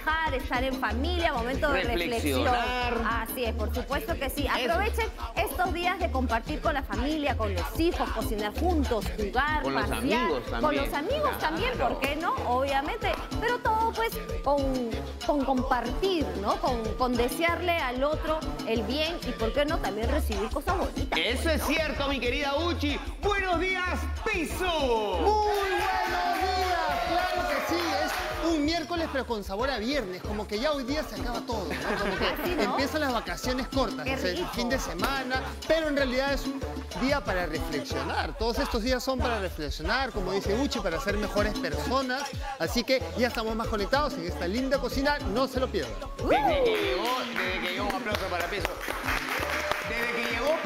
estar en familia, momento de reflexión. Así es, por supuesto que sí. Aprovechen estos días de compartir con la familia, con los hijos, cocinar juntos, jugar, Con los pasear. amigos Con también. los amigos también. ¿por qué no? Obviamente. Pero todo pues con, con compartir, ¿no? Con, con desearle al otro el bien y, ¿por qué no? También recibir cosas bonitas. Eso es cierto, mi querida Uchi. Buenos días, Piso. Muy buenos miércoles pero con sabor a viernes, como que ya hoy día se acaba todo, ¿no? Como que Así, ¿no? empiezan las vacaciones cortas, el fin de semana, pero en realidad es un día para reflexionar, todos estos días son para reflexionar, como dice Uchi, para ser mejores personas, así que ya estamos más conectados en esta linda cocina, no se lo pierdan. Desde que llegó, desde que llegó, un aplauso para Piso.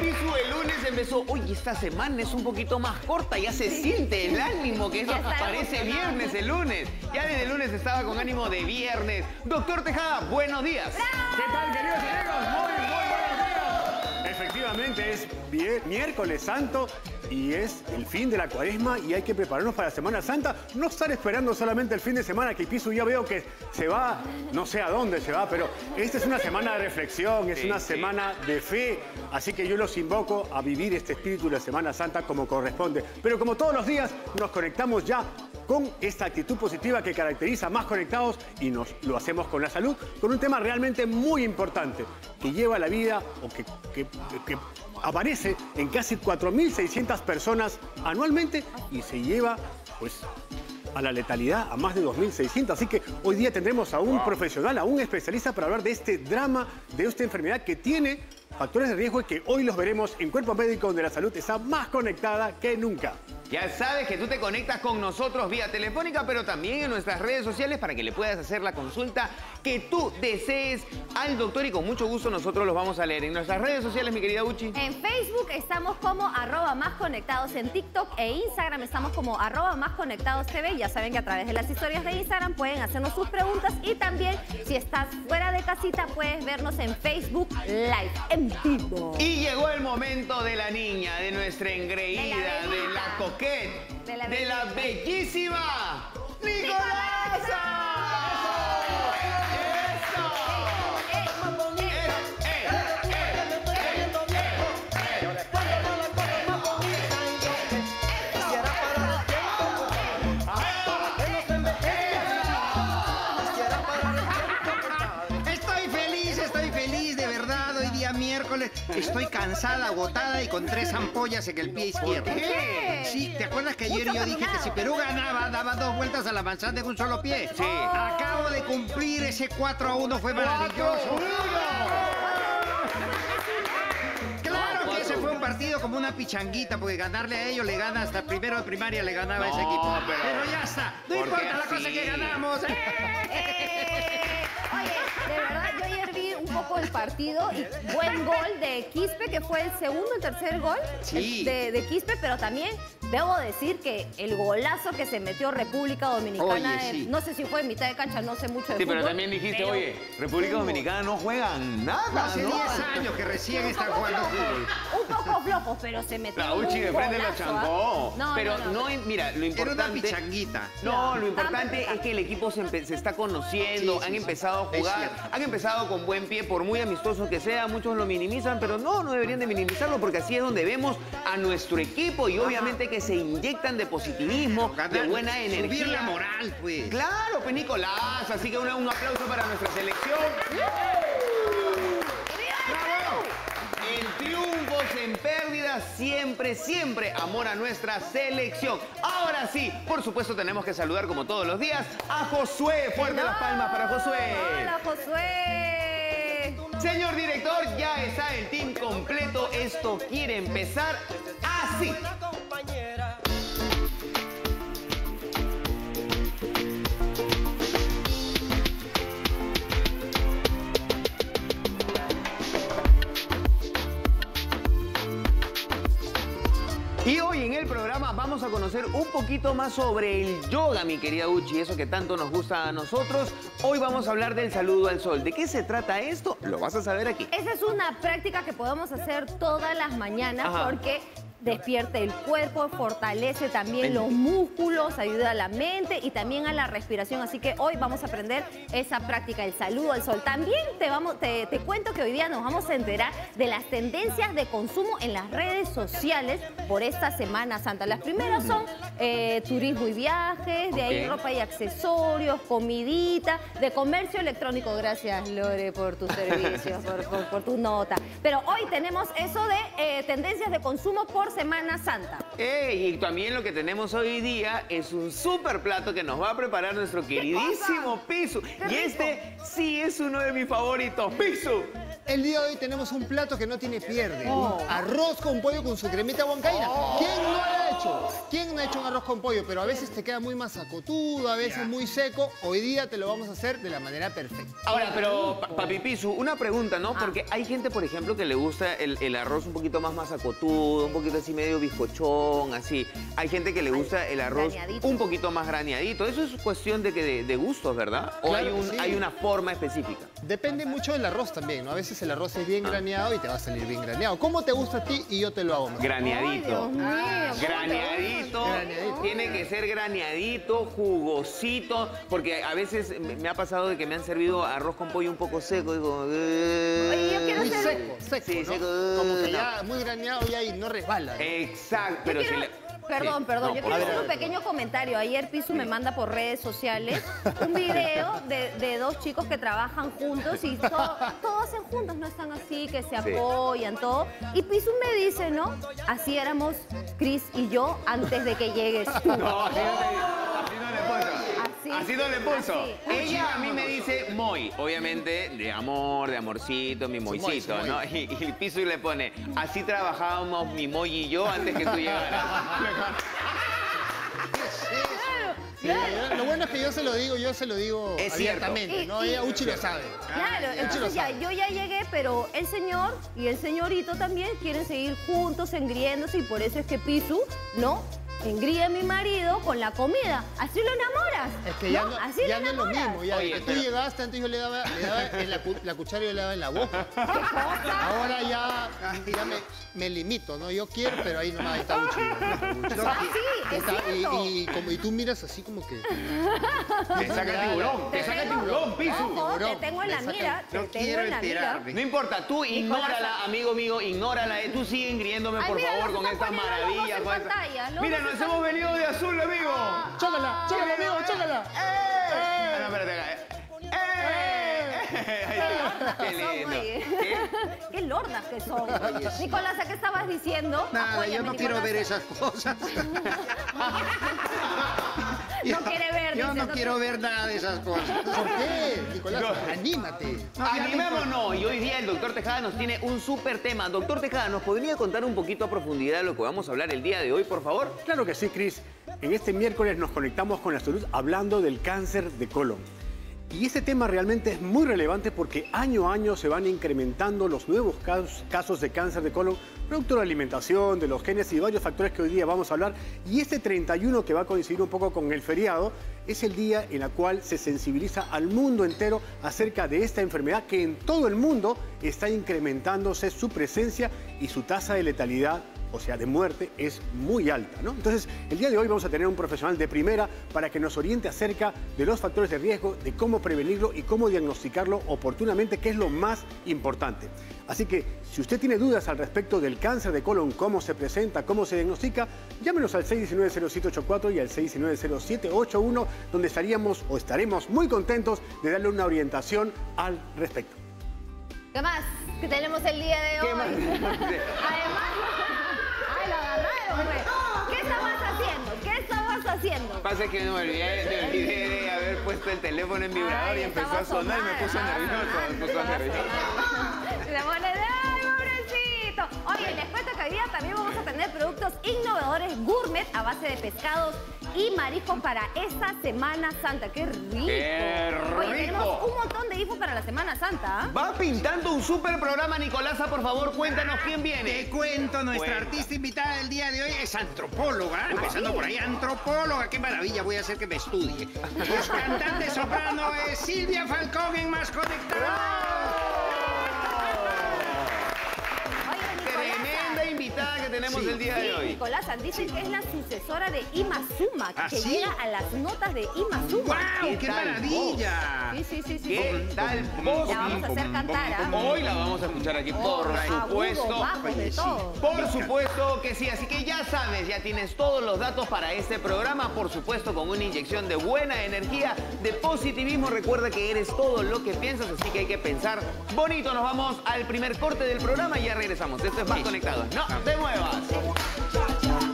Llegó el lunes empezó, oye, esta semana es un poquito más corta, ya se siente el ánimo que eso parece viernes el lunes. Ya desde el lunes estaba con ánimo de viernes. Doctor Tejada, buenos días. ¿Qué tal, queridos amigos? Muy, muy buenos días. Efectivamente, es miércoles santo y es el fin de la cuaresma y hay que prepararnos para la Semana Santa. No estar esperando solamente el fin de semana, que Piso ya veo que se va, no sé a dónde se va, pero esta es una semana de reflexión, es Sí, una sí. semana de fe. Así que yo los invoco a vivir este espíritu de la Semana Santa como corresponde. Pero como todos los días, nos conectamos ya con esta actitud positiva que caracteriza a Más Conectados y nos lo hacemos con la salud, con un tema realmente muy importante que lleva la vida o que, que- que aparece en casi 4.600 personas anualmente y se lleva pues a la letalidad a más de 2.600. Así que hoy día tendremos a un profesional, a un especialista para hablar de este drama, de esta enfermedad que tiene factores de riesgo y que hoy los veremos en Cuerpo Médico donde la salud está más conectada que nunca. Ya sabes que tú te conectas con nosotros vía telefónica, pero también en nuestras redes sociales para que le puedas hacer la consulta que tú desees al doctor y con mucho gusto nosotros los vamos a leer. En nuestras redes sociales, mi querida Uchi. En Facebook estamos como arroba más conectados, en TikTok e Instagram estamos como arroba más conectados TV. Ya saben que a través de las historias de Instagram pueden hacernos sus preguntas y también si estás fuera de casita puedes vernos en Facebook Live, en vivo. Y llegó el momento de la niña, de nuestra engreída, De la de la, coquette, De la de la bellísima Nicolasa. Cansada, agotada y con tres ampollas en el pie izquierdo. qué? Sí, ¿te acuerdas que ayer yo dije que si Perú ganaba, daba dos vueltas a la manzana de un solo pie? Sí. Acabo de cumplir ese 4 a 1, fue maravilloso. Claro que ese fue un partido como una pichanguita, porque ganarle a ellos le gana hasta primero de primaria le ganaba ese equipo. pero- Pero ya está, no ¿por qué importa la cosa que ganamos. Eh, Oye, de verdad, yo ayer vi un poco el partido y buen gol de Quispe, que fue el segundo o tercer gol Sí. de, de Quispe, pero también debo decir que el golazo que se metió República Dominicana, Oye, en- sí. no sé si fue en mitad de cancha, no sé mucho de Sí, pero también dijiste, pero oye, República. Dominicana no juegan nada, Hace ¿no? 10 años que recién están jugando fútbol. Un poco flojos, pero se metió La Uchi de frente chancó. ¿ah? No, pero no, no. mira, lo Era importante... una pichanguita. No, lo importante es que el equipo se, está conociendo, Sí, sí, han sí. empezado a jugar, han empezado con buen pie, por muy amistoso que sea, muchos lo minimizan, pero no, no deberían de minimizarlo porque así es donde vemos a nuestro equipo y obviamente que se inyectan de positivismo, de buena Subir energía. la moral, pues. Claro, pues Nicolás, así que una- un aplauso para nuestra selección. En triunfos, en pérdidas, siempre, siempre amor a nuestra selección. Ahora sí, por supuesto tenemos que saludar como todos los días a Josué. Fuerte las palmas para Josué. Hola, Josué. Señor director, ya está el team completo. Esto quiere empezar así. Y hoy en el programa vamos a conocer un poquito más sobre el yoga, mi querida Uchi, eso que tanto nos gusta a nosotros. Hoy vamos a hablar del saludo al sol. ¿De qué se trata esto? Lo vas a saber aquí. Esa es una práctica que podemos hacer todas las mañanas Ajá. porque despierta el cuerpo, fortalece también los músculos, ayuda a la mente y también a la respiración. Así que hoy vamos a aprender esa práctica, el saludo al sol. También te, vamos, te, te cuento que hoy día nos vamos a enterar de las tendencias de consumo en las redes sociales por esta Semana Santa. Las primeras son eh, turismo y viajes, de ahí ropa y accesorios, comidita, de comercio electrónico. Gracias, Lore, por tus servicios, por, por- por tu nota. Pero hoy tenemos eso de eh, tendencias de consumo por Semana Santa. Ey, y también lo que tenemos hoy día es un super plato que nos va a preparar nuestro queridísimo Pisu. Y este sí es uno de mis favoritos. ¡Pisu! El día de hoy tenemos un plato que no tiene pierde. Oh. Arroz con pollo con su cremita huancaína. ¿Quién no lo ha hecho? ¿Quién no ha hecho un arroz con pollo? Pero a veces te queda muy masacotudo, a veces muy seco. Hoy día te lo vamos a hacer de la manera perfecta. Ahora, pero, pa- Papi Pisu, una pregunta, ¿no? Ah. Porque hay gente, por ejemplo, que le gusta el, el arroz un poquito más masacotudo, un poquito así medio bizcochón, así. Hay gente que le gusta el arroz graneadito. un poquito más graneadito. Eso es cuestión de, que de, de gustos, ¿verdad? ¿O Claro hay, que un- sí. hay una forma específica? Depende mucho del arroz también, ¿no? A veces el arroz es Ah. bien graneado y te va a salir bien graneado. ¿Cómo te gusta a ti y yo te lo hago mejor? Ay, Graneadito. Dios mío, ¿cómo te Graneadito, Graneadito. tiene que ser graneadito, jugosito, porque a veces me ha pasado de que me han servido arroz con pollo un poco seco, digo... Oye, yo quiero Muy hacer- seco, seco, Sí, ¿no? seco, Como que no. ya muy graneado y ahí no resbala. ¿no? Exacto, pero quiero- si le... Perdón, perdón, yo quiero hacer un pequeño comentario. Ayer Pisu me manda por redes sociales un video de, de dos chicos que trabajan juntos y todo, todo hacen juntos, no están así, que se Sí. apoyan, todo. Y Pisu me dice, ¿no? Así éramos Chris y yo antes de que llegues tú. No, así no, le- así no le puso. Así. Así no le puso. Así. Ella a mí me dice Moy, obviamente de amor, de amorcito, mi su Moy. ¿no? Y, y Piso y le pone, así trabajábamos mi Moy y yo antes que tú llegaras. Sí, yo- lo bueno es que yo se lo digo, yo se lo digo Es cierto. abiertamente, Y- ¿no? y- Ella Uchi lo sabe. Claro, Uchi lo entonces ya, yo ya llegué, pero el señor y el señorito también quieren seguir juntos, engriéndose, y por eso es que Pisu, ¿no? Engríe a mi marido con la comida. Así lo enamoras. Es que ya no, Así ya lo no es lo mismo. Ya, Oye, tú pero- antes yo le daba, le daba en la, cu- la cuchara y yo le daba en la boca. Ahora ya, ya me, me limito, ¿no? Yo quiero, pero ahí nomás ahí está. Así, es Está- y, cierto. y como, y tú miras así como que... Te saca tiburón, te saca tiburón, Piso. Ojo, te tengo en la mira. Te No tengo quiero en la mira. No importa, tú ignórala, amigo mío, ignórala. eh. Tú sigue engriéndome, Ay, por mira, favor, con estas maravillas. en pantalla, logos Mira, nos hemos venido de azul, amigo. ¡Chócala! ¡Chócala, amigo! ¡Chócala! Ah, no, espérate acá. ¡Eh! Ahí Qué Son, lindo. oye. ¿Qué? Qué lordas que son. Nicolás, ¿a qué estabas diciendo? Nada, yo no quiero Nicolás. ver esas cosas. No quiere ver, Yo dice, no no quiero ver nada de esas cosas. ¿Por qué, Nicolás? No. Anímate. Animémonos. Y hoy día el doctor Tejada nos tiene un súper tema. Doctor Tejada, ¿nos podría contar un poquito a profundidad de lo que vamos a hablar el día de hoy, por favor? Claro que sí, Cris. En este miércoles nos conectamos con la salud hablando del cáncer de colon. Y este tema realmente es muy relevante porque año a año se van incrementando los nuevos casos, casos de cáncer de colon, producto de la alimentación, de los genes y varios factores que hoy día vamos a hablar. Y este 31, que va a coincidir un poco con el feriado, es el día en el cual se sensibiliza al mundo entero acerca de esta enfermedad que en todo el mundo está incrementándose su presencia y su tasa de letalidad o sea, de muerte, es muy alta. ¿no? Entonces, el día de hoy vamos a tener un profesional de primera para que nos oriente acerca de los factores de riesgo, de cómo prevenirlo y cómo diagnosticarlo oportunamente, que es lo más importante. Así que, si usted tiene dudas al respecto del cáncer de colon, cómo se presenta, cómo se diagnostica, llámenos al 619-0784 y al 619-0781, donde estaríamos o estaremos muy contentos de darle una orientación al respecto. ¿Qué más que tenemos el día de hoy? ¿Qué más? Además, haciendo? Pasa que me olvidé, me olvidé de haber puesto el teléfono en vibrador Ay, y empezó a sonar y me puso nervioso. Me puso nervioso. sonando. Y le Listo. Oye, les cuento que hoy día también vamos a tener productos innovadores gourmet a base de pescados y mariscos para esta Semana Santa. ¡Qué rico! ¡Qué Oye, tenemos rico! un montón de info para la Semana Santa. ¿ah? Va pintando un super programa, Nicolasa, por favor, cuéntanos quién Te viene. cuento, nuestra Cuenta. artista invitada del día de hoy es antropóloga. Empezando por ahí, antropóloga. Qué maravilla, voy a hacer que me estudie. Pues cantante soprano es Silvia Falcón en Más Conectados. Invitada que tenemos Sí. el día de hoy. Nicolasa, dicen que es la sucesora de Imazuma, ¿Ah, que sí? llega a las notas de Imazuma. ¡Guau! ¡Qué tal maravilla! Sí, sí, sí, sí. ¿Qué tal La vos? vamos a hacer cantar, ¿ah? Hoy la vamos a escuchar aquí, por Oh, agudo, supuesto. de todo. Por supuesto que sí, así que ya sabes, ya tienes todos los datos para este programa, por supuesto con una inyección de buena energía, de positivismo. Recuerda que eres todo lo que piensas, así que hay que pensar bonito. Nos vamos al primer corte del programa y ya regresamos. Esto es Más Conectados. No te muevas. Ya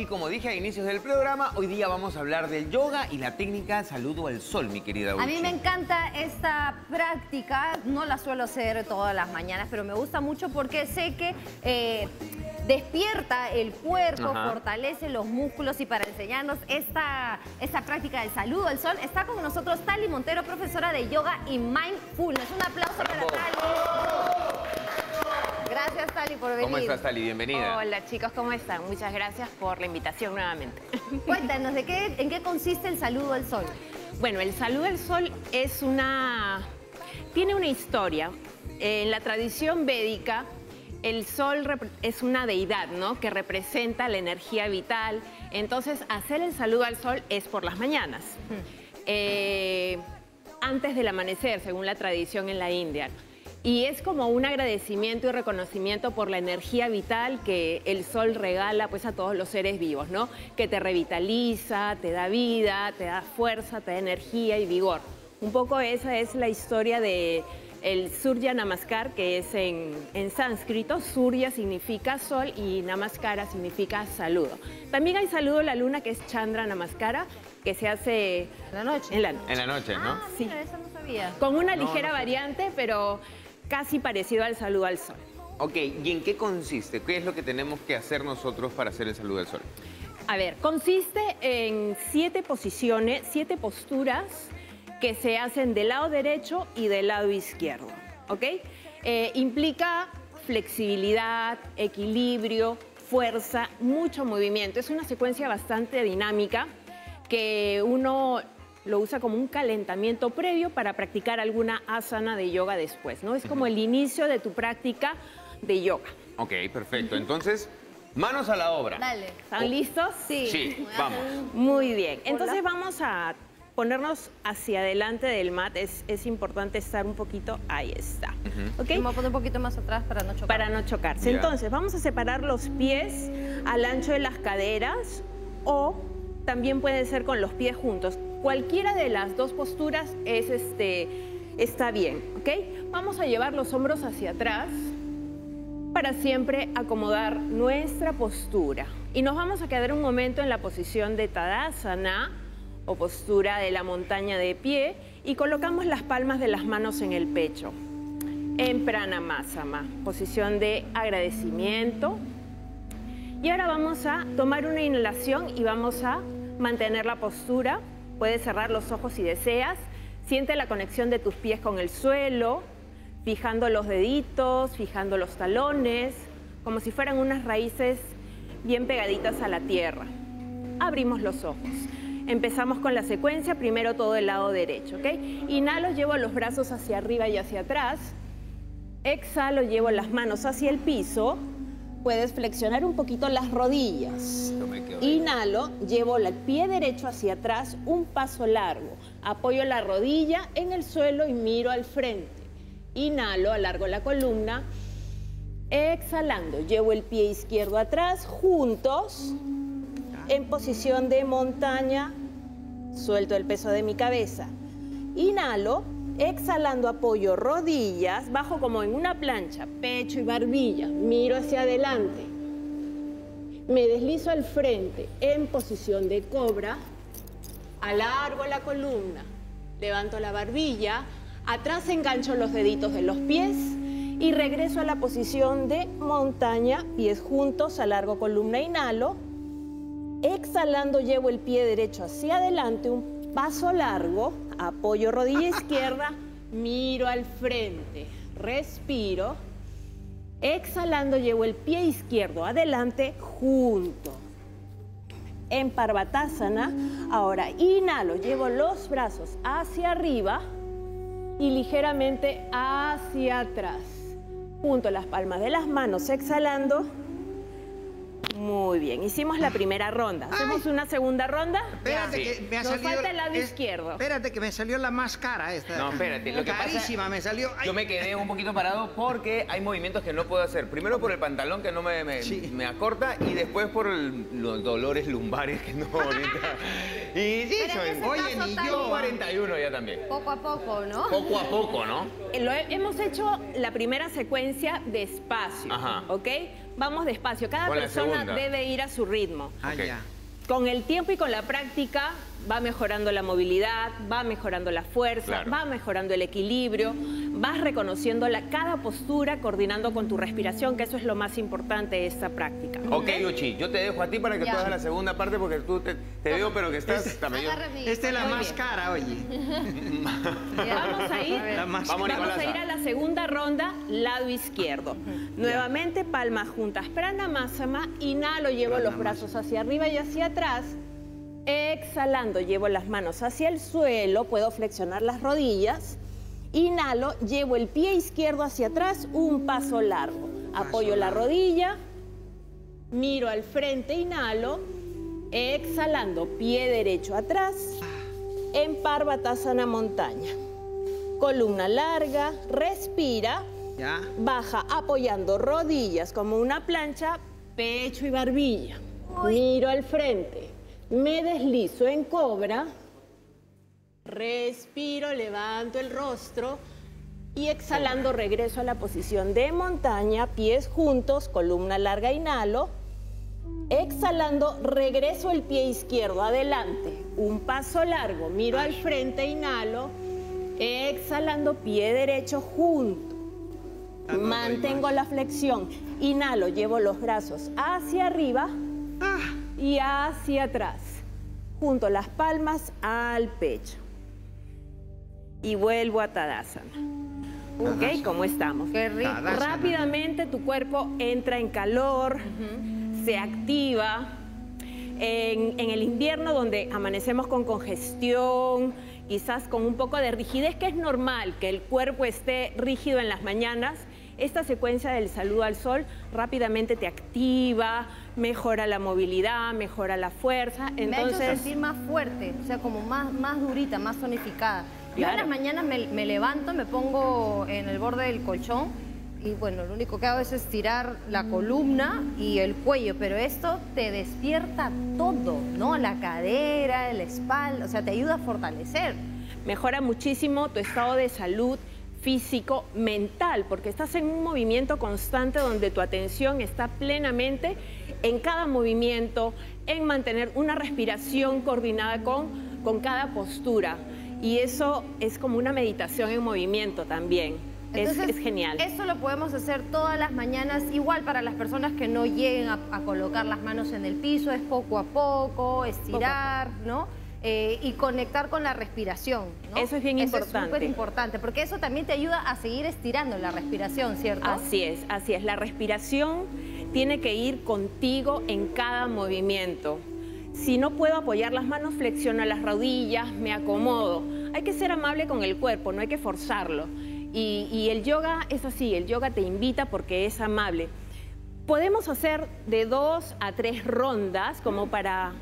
y como dije a inicios del programa, hoy día vamos a hablar del yoga y la técnica saludo al sol, mi querida A mí me encanta esta práctica, no la suelo hacer todas las mañanas, pero me gusta mucho porque sé que eh, despierta el cuerpo, Ajá. fortalece los músculos y para enseñarnos esta, esta práctica del saludo al sol está con nosotros Tali Montero, profesora de yoga y mindfulness. Un aplauso Bravo. para Tali. Gracias Tali por venir. ¿Cómo estás, Tali? Bienvenida. Hola chicos, ¿cómo están? Muchas gracias por la invitación nuevamente. Cuéntanos, ¿de qué, ¿en qué consiste el saludo al sol? Bueno, el saludo al sol es una... tiene una historia. En la tradición védica, el sol es una deidad, ¿no? Que representa la energía vital. Entonces, hacer el saludo al sol es por las mañanas. Eh, antes del amanecer, según la tradición en la India. Y es como un agradecimiento y reconocimiento por la energía vital que el sol regala pues a todos los seres vivos, ¿no? Que te revitaliza, te da vida, te da fuerza, te da energía y vigor. Un poco esa es la historia de el Surya Namaskar, que es en, en sánscrito. Surya significa sol y Namaskara significa saludo. También hay saludo a la luna, que es Chandra Namaskara, que se hace La noche. en la noche. En la noche, ¿no? Ah, Sí. mira, eso no sabía. Con una No, ligera no variante, pero casi parecido al saludo al sol. Ok, ¿y en qué consiste? ¿Qué es lo que tenemos que hacer nosotros para hacer el saludo al sol? A ver, consiste en siete posiciones, siete posturas que se hacen del lado derecho y del lado izquierdo, ¿ok? Eh, implica flexibilidad, equilibrio, fuerza, mucho movimiento. Es una secuencia bastante dinámica que uno lo usa como un calentamiento previo para practicar alguna asana de yoga después, ¿no? Es como el inicio de tu práctica de yoga. Ok, perfecto. Entonces, manos a la obra. Dale. ¿Están listos? Sí. Sí, vamos. Muy bien. Hola. Entonces vamos a ponernos hacia adelante del mat. Es, es importante estar un poquito, ahí está. ¿Ok? Me voy a poner un poquito más atrás para no chocar. Para no chocarse. Entonces vamos a separar los pies al ancho de las caderas o también puede ser con los pies juntos. Cualquiera de las dos posturas es este, está bien, ¿ok? Vamos a llevar los hombros hacia atrás para siempre acomodar nuestra postura. Y nos vamos a quedar un momento en la posición de Tadasana o postura de la montaña de pie y colocamos las palmas de las manos en el pecho. En Pranamasama, posición de agradecimiento. Y ahora vamos a tomar una inhalación y vamos a mantener la postura. Puedes cerrar los ojos si deseas. Siente la conexión de tus pies con el suelo, fijando los deditos, fijando los talones, como si fueran unas raíces bien pegaditas a la tierra. Abrimos los ojos. Empezamos con la secuencia, primero todo el lado derecho, ¿ok? Inhalo, llevo los brazos hacia arriba y hacia atrás. Exhalo, llevo las manos hacia el piso. Puedes flexionar un poquito las rodillas. Inhalo, llevo el pie derecho hacia atrás, un paso largo. Apoyo la rodilla en el suelo y miro al frente. Inhalo, alargo la columna. Exhalando, llevo el pie izquierdo atrás, juntos, en posición de montaña. Suelto el peso de mi cabeza. Inhalo, Exhalando apoyo rodillas, bajo como en una plancha, pecho y barbilla. Miro hacia adelante. Me deslizo al frente en posición de cobra. Alargo la columna. Levanto la barbilla. Atrás engancho los deditos de los pies y regreso a la posición de montaña, pies juntos, alargo columna, inhalo. Exhalando llevo el pie derecho hacia adelante, un paso largo, apoyo rodilla izquierda, miro al frente, respiro. Exhalando llevo el pie izquierdo adelante, junto. En Parvatasana, ahora inhalo, llevo los brazos hacia arriba y ligeramente hacia atrás. Junto las palmas de las manos, exhalando. Muy bien, hicimos la primera ronda. ¿Hacemos una segunda ronda? Espérate que me ha Nos salido... falta el lado es- izquierdo. Espérate que me salió la más cara esta. No, espérate, lo que pasa- Carísima me salió. Ay, Yo me quedé un poquito parado porque hay movimientos que no puedo hacer. Primero por el pantalón que no me, me, Sí. me acorta y después por el- los dolores lumbares que no ahorita. Y sí, soy- Oye, ni yo, 41 ya también. Poco a poco, ¿no? Poco a poco, ¿no? Eh, Lo he- hemos hecho la primera secuencia despacio, Ajá. ¿ok? Vamos despacio. Cada persona segunda. debe ir a su ritmo. Ah, ya. Con el tiempo y con la práctica va mejorando la movilidad, va mejorando la fuerza, Claro. va mejorando el equilibrio, vas reconociendo la, cada postura, coordinando con tu respiración, que eso es lo más importante de esta práctica. Ok, Uchi, yo te dejo a ti para que Ya. tú hagas la segunda parte porque tú te, te veo, pero que estás. Agarra mi- Esta es la Muy más bien. cara, oye. Vamos a ir, más Vamos, vamos a ir a la segunda ronda, lado izquierdo. Nuevamente palmas juntas, pranamásama, inhalo, llevo los brazos hacia arriba y hacia atrás. Exhalando, llevo las manos hacia el suelo, puedo flexionar las rodillas. Inhalo, llevo el pie izquierdo hacia atrás, un paso largo. Apoyo la rodilla, miro al frente, inhalo. Exhalando, pie derecho atrás. En Parvatasana montaña. Columna larga, respira, Ya. baja apoyando rodillas como una plancha, pecho y barbilla. Miro al frente, me deslizo en cobra, respiro, levanto el rostro y exhalando regreso a la posición de montaña, pies juntos, columna larga, inhalo. Exhalando, regreso el pie izquierdo adelante, un paso largo, miro al frente, inhalo. Exhalando, pie derecho junto. Mantengo la flexión. Inhalo, llevo los brazos hacia arriba y hacia atrás. Junto las palmas al pecho. Y vuelvo a Tadasana. ¿Ok? ¿Cómo estamos? Qué rico. Tadasana. Rápidamente tu cuerpo entra en calor, se activa. En, en el invierno donde amanecemos con congestión, quizás con un poco de rigidez, que es normal que el cuerpo esté rígido en las mañanas, esta secuencia del saludo al sol rápidamente te activa, mejora la movilidad, mejora la fuerza. me ha hecho Entonces, sentir más fuerte, o sea, como más, más durita, más tonificada. Yo en Claro. las mañanas me, me levanto, me pongo en el borde del colchón y bueno, lo único que hago es estirar la columna y el cuello, pero esto te despierta todo, ¿no? La cadera, la espalda, o sea, te ayuda a fortalecer. mejora muchísimo tu estado de salud físico, mental, porque estás en un movimiento constante donde tu atención está plenamente en cada movimiento, en mantener una respiración coordinada con, con cada postura. Y eso es como una meditación en movimiento también. Es- Entonces, es, genial. Eso lo podemos hacer todas las mañanas, igual para las personas que no lleguen a, a colocar las manos en el piso, es poco a poco, estirar, ¿no? Eh, y conectar con la respiración. ¿no? Eso es bien importante. Es súper importante, porque eso también te ayuda a seguir estirando la respiración, ¿cierto? Así es, así es. La respiración tiene que ir contigo en cada movimiento. Si no puedo apoyar las manos, flexiono las rodillas, me acomodo. Hay que ser amable con el cuerpo, no hay que forzarlo. Y, y el yoga es así, el yoga te invita porque es amable. Podemos hacer de dos a tres rondas como para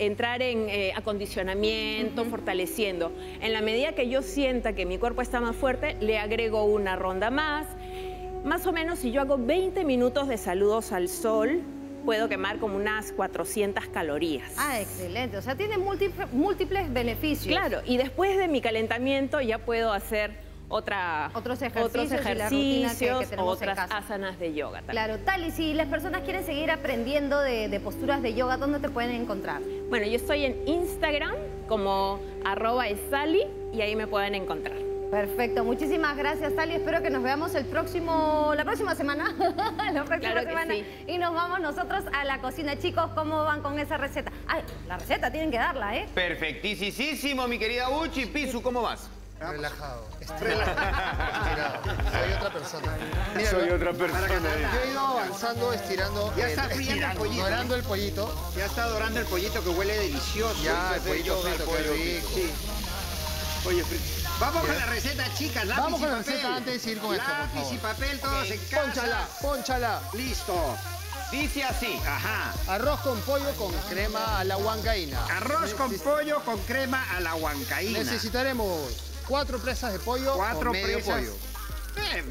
entrar en eh, acondicionamiento, fortaleciendo. En la medida que yo sienta que mi cuerpo está más fuerte, le agrego una ronda más. Más o menos si yo hago 20 minutos de saludos al sol, puedo quemar como unas 400 calorías. Ah, excelente. O sea, tiene múltiples, múltiples beneficios. Claro, y después de mi calentamiento ya puedo hacer otra, Otros ejercicios otros y la rutina que- otras asanas de yoga también. Claro, tal, y si las personas quieren seguir aprendiendo de, de posturas de yoga, ¿dónde te pueden encontrar? Bueno, yo estoy en Instagram como arroba esali y ahí me pueden encontrar. Perfecto, muchísimas gracias, Tali. Espero que nos veamos el próximo, la próxima semana. la próxima Claro que semana. sí. Y nos vamos nosotros a la cocina. Chicos, ¿cómo van con esa receta? Ay, la receta tienen que darla, ¿eh? Perfectísimo, mi querida Uchi. Pisu, ¿cómo vas? Relajado. Estirado. Soy otra persona. Mira, Soy otra persona. Yo he ido avanzando, estirando, Ya el- está friendo el pollito. dorando el pollito. Ya está dorando el pollito que huele delicioso. Ya, el pollito frito, qué rico. Sí. Oye, frito. Vamos con la receta, chicas. Lápiz Vamos y con la papel. receta antes de ir con esto, Lápiz y papel, todos en casa. Pónchala, pónchala. Listo. Dice así. Ajá. Arroz con pollo con crema a la huancaína. Arroz con Neces- pollo con crema a la huancaína. Necesitaremos cuatro presas de pollo Cuatro o medio presas. pollo. Eh,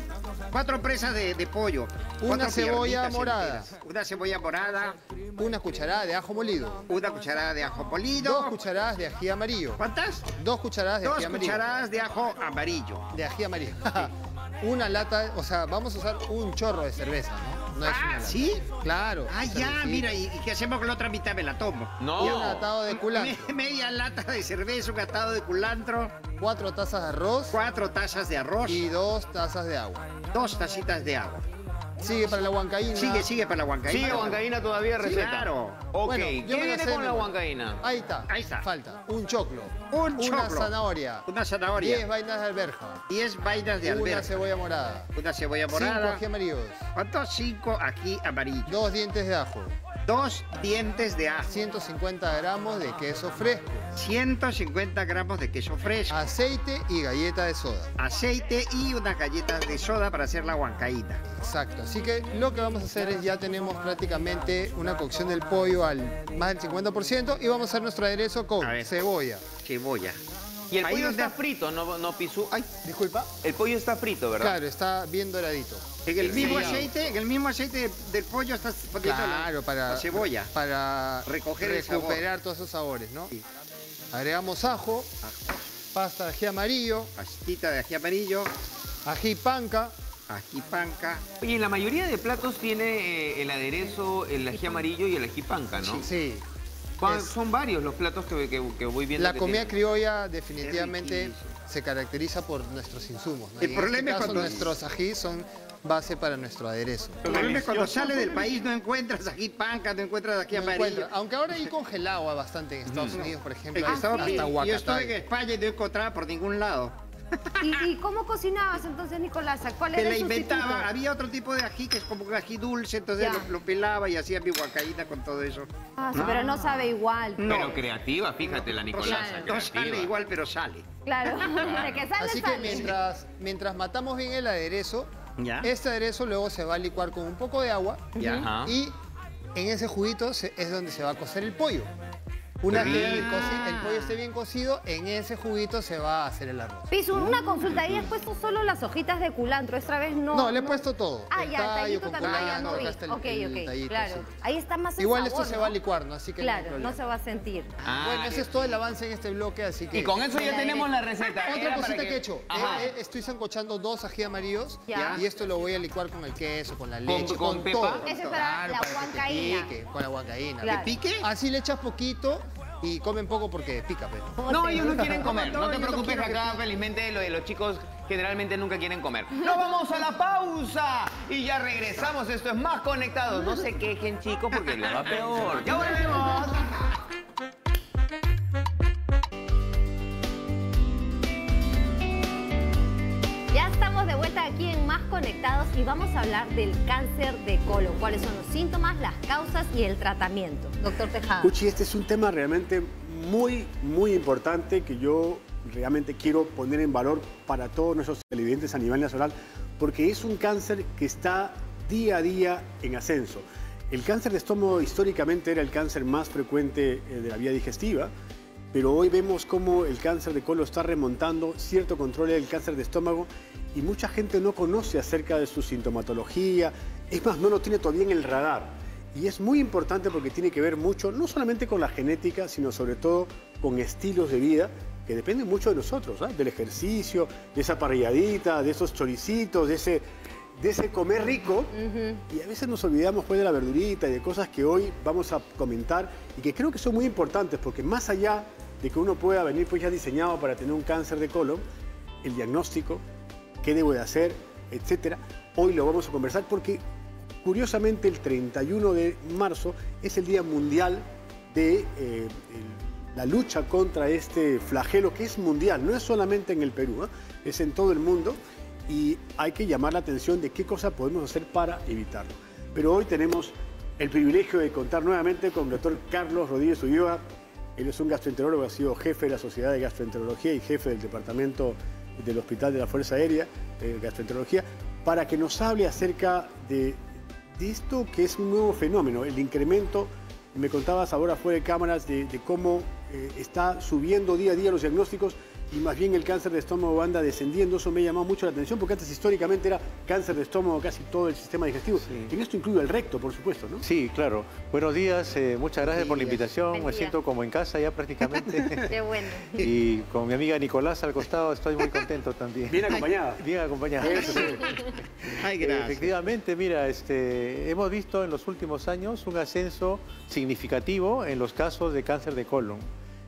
cuatro presas de, de pollo. Una cebolla morada. enteras. Una cebolla morada. Una cucharada de ajo molido. Una cucharada de ajo molido. Dos cucharadas de ají amarillo. ¿Cuántas? Dos cucharadas de Dos ají amarillo. cucharadas de ajo amarillo. De ají amarillo. Una lata, o sea, vamos a usar un chorro de cerveza, ¿no? No es Ah, una lata. ¿sí? Claro. Ah, ya, mira, ¿y, y qué hacemos con la otra mitad? Me la tomo. No. Y un atado de culantro. Me- media lata de cerveza, un atado de culantro, Cuatro tazas de arroz cuatro tazas de arroz, y dos tazas de agua. dos tacitas de agua. Sigue para la huancaína. Sigue, sigue para la huancaína. Sigue huancaína todavía receta. claro. Ok, Bueno, ¿qué la viene con la huancaína? Ahí está. Ahí está. Falta un choclo. Un Una choclo. zanahoria. Una zanahoria. Diez vainas de alberja. 10 vainas de Una alberja. cebolla morada. Una cebolla Cinco morada. ají amarillos. ¿Cuántos? Cinco ají amarillo. Dos dientes de ajo. Dos dientes de ajo. 150 gramos de queso fresco. 150 gramos de queso fresco. Aceite y galleta de soda. Aceite y unas galletas de soda para hacer la huancaína. Exacto. Así que lo que vamos a hacer es ya tenemos prácticamente una cocción del pollo al más del 50% y vamos a hacer nuestro aderezo con cebolla. Cebolla. Y el Ahí pollo está frito, no, no Pisu. Ay, Disculpa. el pollo está frito, ¿verdad? Claro, está bien doradito. En el mismo Sí. aceite, en el mismo aceite del pollo estás poniendo la- Claro, para la cebolla. para Recoger el sabor. recuperar todos esos sabores, ¿no? Sí. Agregamos ajo, pasta de ají amarillo, Pastita de ají amarillo, ají panca, ají panca. Oye, la mayoría de platos tiene eh, el aderezo, el ají amarillo y el ají panca, ¿no? sí. ¿Cuán- es- Son varios los platos que, que- que voy viendo. La que comida tienen. criolla definitivamente se caracteriza por nuestros insumos. ¿no? El Y en problema es este caso, cuando- nuestros ají son base para nuestro aderezo. El problema es cuando sale del país no encuentras ají panca, no encuentras ají No amarillo. aunque ahora hay congelado bastante en Estados Unidos, por ejemplo, En hay Estados hasta Unidos. Yo estuve en. España y no encontraba por ningún lado. ¿Y, y cómo cocinabas entonces, Nicolás? ¿Cuál era la el inventaba. Había otro tipo de ají que es como un ají dulce, entonces lo, lo pelaba y hacía mi huancaína con todo eso. Ah, sí, pero no sabe igual. Pero creativa, fíjate la No Nicolasa. sale, no sale igual, pero sale. Claro, de que sale, Así que mientras, mientras matamos bien el aderezo, ¿Ya? este aderezo luego se va a licuar con un poco de agua y en ese juguito se- es donde se va a cocer el pollo. Una vez que el, pollo esté bien cocido, en ese juguito se va a hacer el arroz. Piso, una consulta. Ahí has puesto solo las hojitas de culantro. Esta vez no. No, le he puesto todo. Ah, el ya, el tallo tallito con también. Ya no vi. el- ok, el ok, tallito, claro. sí. Ahí está más el Igual sabor, esto se va a licuar, ¿no? Así que Claro, no se va a sentir. Ah, Bueno, ese es todo el avance en este bloque, así que... Y con eso ya tenemos la receta. Otra Era cosita que he hecho. Ajá. eh, eh, estoy sancochando dos ají amarillos Ya. y esto lo voy a licuar con el queso, con la leche, con con, pepa? todo. Ese es para la que huancaína. pique, con la huancaína. Claro. ¿Pique? Así le echas poquito y comen poco porque pica, pero. No, ellos no quieren comer. No, No te no preocupes, acá felizmente lo de los chicos generalmente nunca quieren comer. Nos vamos a la pausa y ya regresamos. Esto es Más Conectados. No se quejen, chicos, porque les va peor. ¡Ya volvemos! Vuelta aquí en Más Conectados y vamos a hablar del cáncer de colon. ¿Cuáles son los síntomas, las causas y el tratamiento? Doctor Tejada. Uchi, este es un tema realmente muy, muy importante que yo realmente quiero poner en valor para todos nuestros televidentes a nivel nacional, porque es un cáncer que está día a día en ascenso. El cáncer de estómago históricamente era el cáncer más frecuente eh, de la vía digestiva, pero hoy vemos cómo el cáncer de colon está remontando cierto control del cáncer de estómago y mucha gente no conoce acerca de su sintomatología, es más, no lo tiene todavía en el radar. Y es muy importante porque tiene que ver mucho, no solamente con la genética, sino sobre todo con estilos de vida que dependen mucho de nosotros, ¿ah? del ejercicio, de esa parrilladita, de esos choricitos, de ese, de ese comer rico. Y a veces nos olvidamos pues, de la verdurita y de cosas que hoy vamos a comentar y que creo que son muy importantes porque más allá de que uno pueda venir pues ya diseñado para tener un cáncer de colon, el diagnóstico, qué debo de hacer, etcétera, hoy lo vamos a conversar porque curiosamente el 31 de marzo es el Día Mundial de eh, la lucha contra este flagelo que es mundial, no es solamente en el Perú, ¿eh? es en todo el mundo y hay que llamar la atención de qué cosas podemos hacer para evitarlo. Pero hoy tenemos el privilegio de contar nuevamente con el doctor Carlos Rodríguez Ulloa. Él es un gastroenterólogo, ha sido jefe de la Sociedad de Gastroenterología y jefe del departamento del Hospital de la Fuerza Aérea de Gastroenterología, para que nos hable acerca de, esto que es un nuevo fenómeno, el incremento. Me contabas ahora fuera de cámaras de, de cómo eh, está subiendo día a día los diagnósticos y más bien el cáncer de estómago anda descendiendo. Eso me llamó mucho la atención porque antes históricamente era cáncer de estómago casi todo el sistema digestivo. En esto incluye el recto, por supuesto, ¿no? Sí, claro. Buenos días, eh, muchas gracias por la invitación. Buen Me día. siento como en casa ya prácticamente. Qué bueno. y con mi amiga Nicolás al costado estoy muy contento también. Bien acompañada. Bien acompañada. Eso sí. Ay, Eh, gracias. Efectivamente, mira, este, hemos visto en los últimos años un ascenso significativo en los casos de cáncer de colon.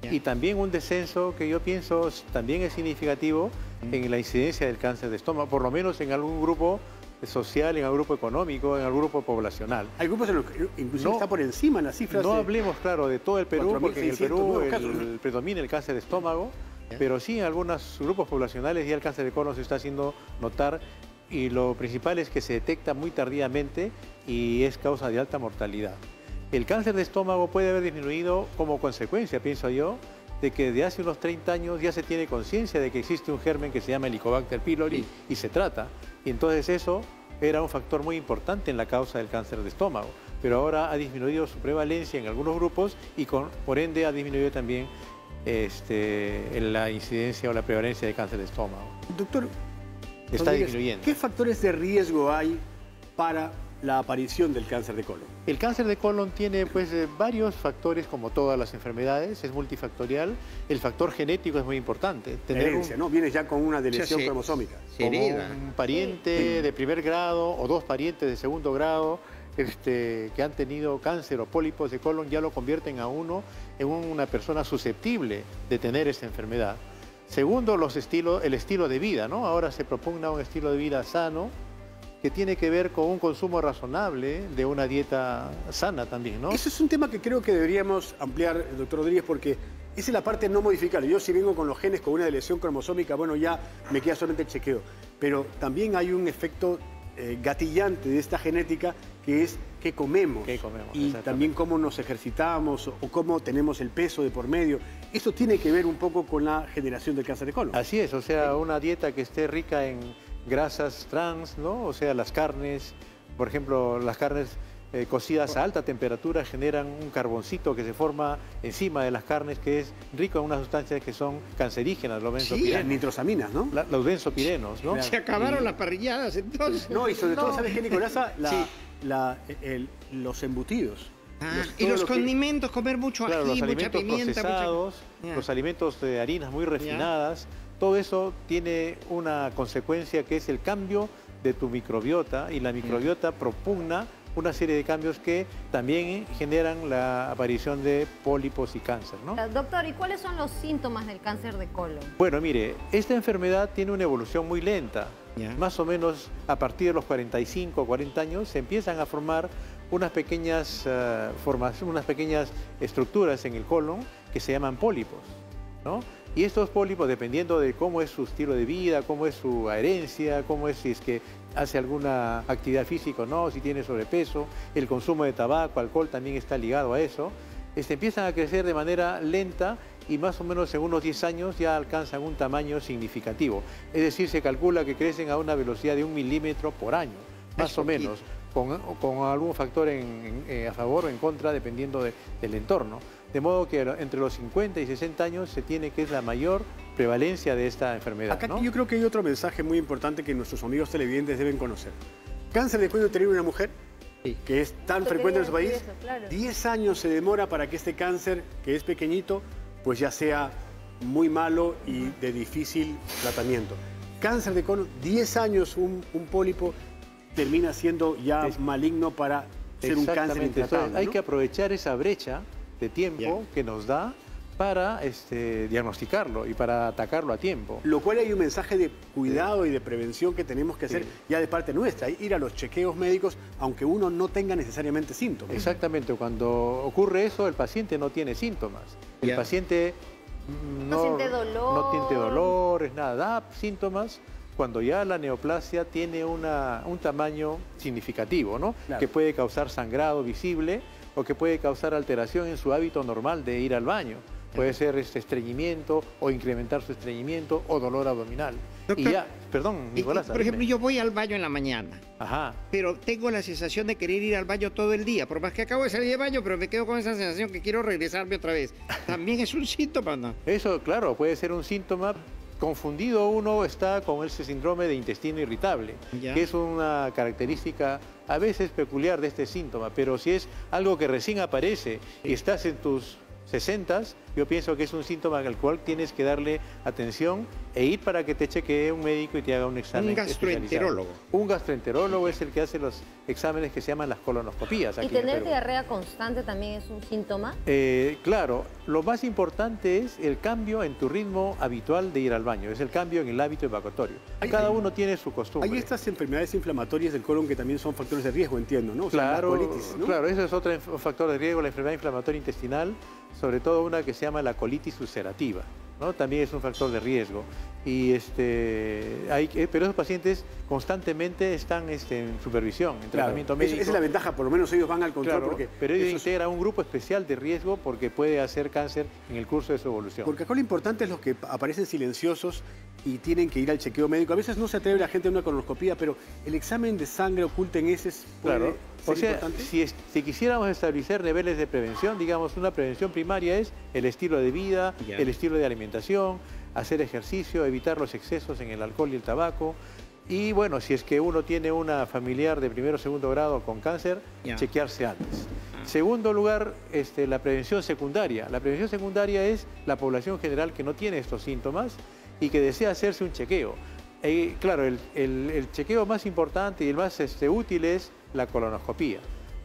Y también un descenso que yo pienso también es significativo en la incidencia del cáncer de estómago, por lo menos en algún grupo social, en algún grupo económico, en algún grupo poblacional. Hay grupos en los que inclusive No. está por encima en las cifras. No de- hablemos, claro, de todo el Perú, porque en el 4.600 Perú predomina el cáncer de estómago, pero sí en algunos grupos poblacionales ya el cáncer de colon se está haciendo notar y lo principal es que se detecta muy tardíamente y es causa de alta mortalidad. El cáncer de estómago puede haber disminuido como consecuencia, pienso yo, de que de hace unos 30 años ya se tiene conciencia de que existe un germen que se llama Helicobacter pylori y se trata. Y entonces eso era un factor muy importante en la causa del cáncer de estómago, pero ahora ha disminuido su prevalencia en algunos grupos y con- por ende ha disminuido también este, la incidencia o la prevalencia de cáncer de estómago. Doctor, Está Rodríguez, disminuyendo. ¿Qué factores de riesgo hay para la aparición del cáncer de colon? El cáncer de colon tiene pues eh, varios factores como todas las enfermedades, es multifactorial. El factor genético es muy importante. Tener un- ¿no? Vienes ya con una deleción se- cromosómica. Como un pariente de primer grado o dos parientes de segundo grado este, que han tenido cáncer o pólipos de colon ya lo convierten a uno en una persona susceptible de tener esta enfermedad. Segundo, los estilos, el estilo de vida, ¿no? Ahora se propugna un estilo de vida sano que tiene que ver con un consumo razonable de una dieta sana también, ¿no? Eso es un tema que creo que deberíamos ampliar, doctor Rodríguez, porque esa es la parte no modificable. Yo si vengo con los genes con una deleción cromosómica, bueno, ya me queda solamente el chequeo. Pero también hay un efecto eh, gatillante de esta genética que es qué comemos. Qué comemos, y también cómo nos ejercitamos o cómo tenemos el peso de por medio. Esto tiene que ver un poco con la generación del cáncer de colon. Así es, o sea, una dieta que esté rica en grasas trans, ¿no? O sea, las carnes, por ejemplo, las carnes eh, cocidas a alta temperatura generan un carboncito que se forma encima de las carnes que es rico en unas sustancias que son cancerígenas, los Sí, las benzopirenos. nitrosaminas, ¿no? La- los benzopirenos, ¿no? Se acabaron las parrilladas entonces. No, y sobre todo, ¿sabes qué, Nicolasa? La- Sí. la- el- los embutidos. Ah, Los- y los lo que- condimentos, comer mucho Claro, ají, los mucha pimienta, mucha... procesados, Ya. los alimentos de harinas muy refinadas, todo eso tiene una consecuencia que es el cambio de tu microbiota y la microbiota propugna una serie de cambios que también generan la aparición de pólipos y cáncer, ¿no? Eh, Doctor, ¿y cuáles son los síntomas del cáncer de colon? Bueno, mire, esta enfermedad tiene una evolución muy lenta. Más o menos a partir de los 45 o 40 años se empiezan a formar unas pequeñas, eh, formas- unas pequeñas estructuras en el colon que se llaman pólipos. ¿no? Y estos pólipos, dependiendo de cómo es su estilo de vida, cómo es su herencia, cómo es si es que hace alguna actividad física o no, si tiene sobrepeso, el consumo de tabaco, alcohol también está ligado a eso, este, empiezan a crecer de manera lenta y más o menos en unos 10 años ya alcanzan un tamaño significativo. Es decir, se calcula que crecen a una velocidad de un milímetro por año, más o poquito. menos, con, con algún factor en- en- eh, a favor o en contra dependiendo de- del entorno. De modo que entre los 50 y 60 años se tiene que es la mayor prevalencia de esta enfermedad. Acá ¿no? yo creo que hay otro mensaje muy importante que nuestros amigos televidentes deben conocer. Cáncer de cuello uterino en una mujer que es tan frecuente en nuestro país, decir eso, claro. 10 años se demora para que este cáncer, que es pequeñito, pues ya sea muy malo y de difícil tratamiento. Cáncer de colon, 10 años un, un pólipo termina siendo ya maligno para ser un cáncer intratable. Entonces, hay ¿no? que aprovechar esa brecha de tiempo Ya. que nos da para este, diagnosticarlo y para atacarlo a tiempo. Lo cual hay un mensaje de cuidado y de prevención que tenemos que hacer Sí. ya de parte nuestra, ir a los chequeos médicos aunque uno no tenga necesariamente síntomas. Exactamente, cuando ocurre eso, el paciente no tiene síntomas. El paciente No no, siente dolor. no siente dolores, nada, da síntomas cuando ya la neoplasia tiene una- un tamaño significativo, ¿no? Claro. Que puede causar sangrado visible o que puede causar alteración en su hábito normal de ir al baño. Puede ser este estreñimiento o incrementar su estreñimiento o dolor abdominal. Doctor, y ya, perdón, Nicolás. por ejemplo, yo voy al baño en la mañana, Ajá. pero tengo la sensación de querer ir al baño todo el día. Por más que acabo de salir del baño, pero me quedo con esa sensación que quiero regresarme otra vez. También es un síntoma, ¿no? Eso, claro, puede ser un síntoma. Confundido uno está con ese síndrome de intestino irritable, Ya. que es una característica a veces peculiar de este síntoma, pero si es algo que recién aparece y estás en tus 60, yo pienso que es un síntoma al cual tienes que darle atención e ir para que te chequee un médico y te haga un examen. Un gastroenterólogo. especializado. Un gastroenterólogo es el que hace los exámenes que se llaman las colonoscopías. Y aquí tener Perú. diarrea constante también es un síntoma. Eh, claro, lo más importante es el cambio en tu ritmo habitual de ir al baño, es el cambio en el hábito evacuatorio. Hay- Cada hay- uno tiene su costumbre. Hay estas enfermedades inflamatorias del colon que también son factores de riesgo, entiendo, ¿no? O sea, la Claro, colitis, ¿no? claro, eso es otro factor de riesgo, la enfermedad inflamatoria intestinal, sobre todo una que se llama la colitis ulcerativa, ¿no? También es un factor de riesgo. Y este, hay, pero esos pacientes constantemente están este, en supervisión, en tratamiento médico. Esa es la ventaja, por lo menos ellos van al control Claro, porque... pero ellos eso es- integra un grupo especial de riesgo porque puede hacer cáncer en el curso de su evolución. Porque acá lo importante es los que aparecen silenciosos y tienen que ir al chequeo médico. A veces no se atreve la gente a una colonoscopía, pero el examen de sangre oculta en heces puede Claro. ser O sea, importante. si, es- si quisiéramos establecer niveles de prevención, digamos, una prevención primaria es el estilo de vida, el estilo de alimentación, hacer ejercicio, evitar los excesos en el alcohol y el tabaco. Y bueno, si es que uno tiene una familiar de primero o segundo grado con cáncer, chequearse antes. Segundo lugar, este, la prevención secundaria. La prevención secundaria es la población general que no tiene estos síntomas y que desea hacerse un chequeo. Eh, claro, el, el- el chequeo más importante y el más este, útil es la colonoscopía.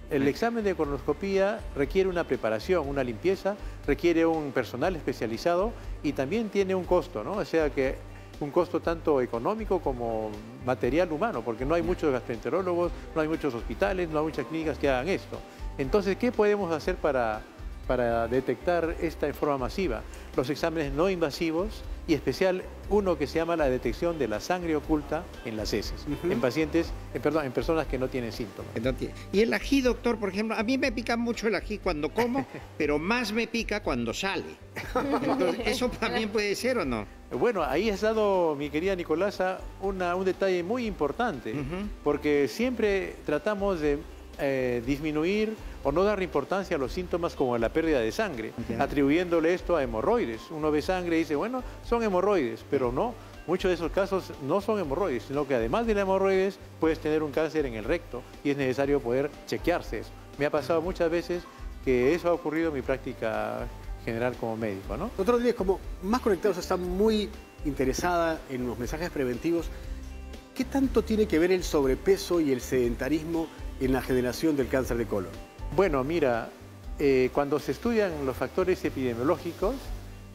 El examen de colonoscopía requiere una preparación, una limpieza, requiere un personal especializado y también tiene un costo, ¿no? O sea que un costo tanto económico como material humano, porque no hay muchos gastroenterólogos, no hay muchos hospitales, no hay muchas clínicas que hagan esto. Entonces, ¿qué podemos hacer para, para detectar esta en forma masiva? Los exámenes no invasivos y especial uno que se llama la detección de la sangre oculta en las heces, en pacientes, en, perdón, en personas que no tienen síntomas. Que no tiene. Y el ají, doctor, por ejemplo, a mí me pica mucho el ají cuando como, pero más me pica cuando sale. Entonces, ¿eso también puede ser o no? Bueno, ahí has dado, mi querida Nicolasa, una- un detalle muy importante, porque siempre tratamos de eh, disminuir o no dar importancia a los síntomas como la pérdida de sangre, atribuyéndole esto a hemorroides. Uno ve sangre y dice, bueno, son hemorroides, pero no. Muchos de esos casos no son hemorroides, sino que además de la hemorroides puedes tener un cáncer en el recto y es necesario poder chequearse eso. Me ha pasado muchas veces que eso ha ocurrido en mi práctica general como médico, ¿no? Doctor Rodríguez, como Más Conectados está muy interesada en los mensajes preventivos, ¿qué tanto tiene que ver el sobrepeso y el sedentarismo en la generación del cáncer de colon? Bueno, mira, eh, cuando se estudian los factores epidemiológicos,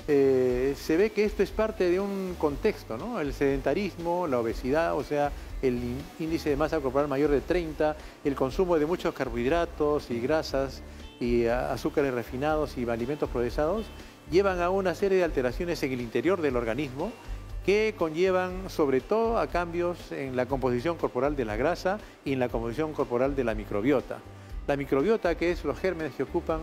eh, se ve que esto es parte de un contexto, ¿no? El sedentarismo, la obesidad, o sea, el ín- índice de masa corporal mayor de 30, el consumo de muchos carbohidratos y grasas y a- azúcares refinados y alimentos procesados, llevan a una serie de alteraciones en el interior del organismo que conllevan sobre todo a cambios en la composición corporal de la grasa y en la composición corporal de la microbiota. La microbiota, que es los gérmenes que ocupan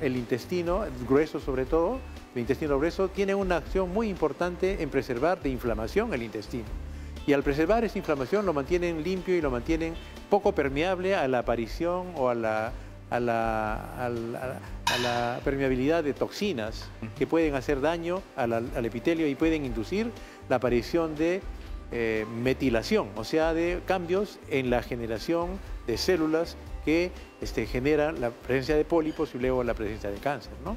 el intestino, el grueso sobre todo, el intestino grueso, tiene una acción muy importante en preservar de inflamación el intestino. Y al preservar esa inflamación lo mantienen limpio y lo mantienen poco permeable a la aparición o a la, permeabilidad de toxinas que pueden hacer daño al, al epitelio y pueden inducir la aparición de eh, metilación, o sea, de cambios en la generación de células que este, generan la presencia de pólipos y luego la presencia de cáncer, ¿no?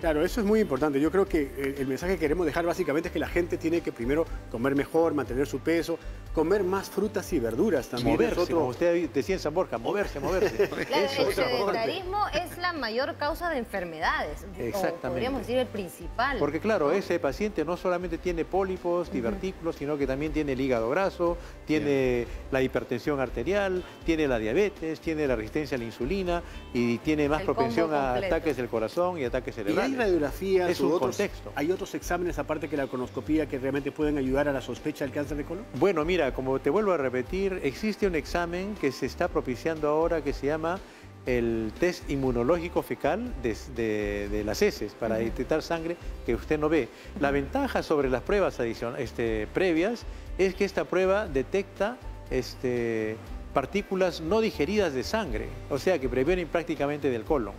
Claro, eso es muy importante. Yo creo que eh, el mensaje que queremos dejar básicamente es que la gente tiene que primero comer mejor, mantener su peso, comer más frutas y verduras también. Moverse, Es otro- como usted decía en San Borja, moverse, moverse. Claro, Eso el sedentarismo es la mayor causa de enfermedades. o Exactamente. podríamos decir el principal. Porque claro, ese paciente no solamente tiene pólipos, divertículos, sino que también tiene el hígado graso, tiene la hipertensión arterial, tiene la diabetes, tiene la resistencia a la insulina y tiene más El propensión a ataques del corazón y ataques Y hay radiografías Es un otros, contexto. hay otros exámenes aparte que la colonoscopía que realmente pueden ayudar a la sospecha del cáncer de colon. Bueno, mira, como te vuelvo a repetir, existe un examen que se está propiciando ahora que se llama el test inmunológico fecal de, de- de las heces para detectar sangre que usted no ve. La ventaja sobre las pruebas este, previas es que esta prueba detecta este, partículas no digeridas de sangre, o sea que previenen prácticamente del colon.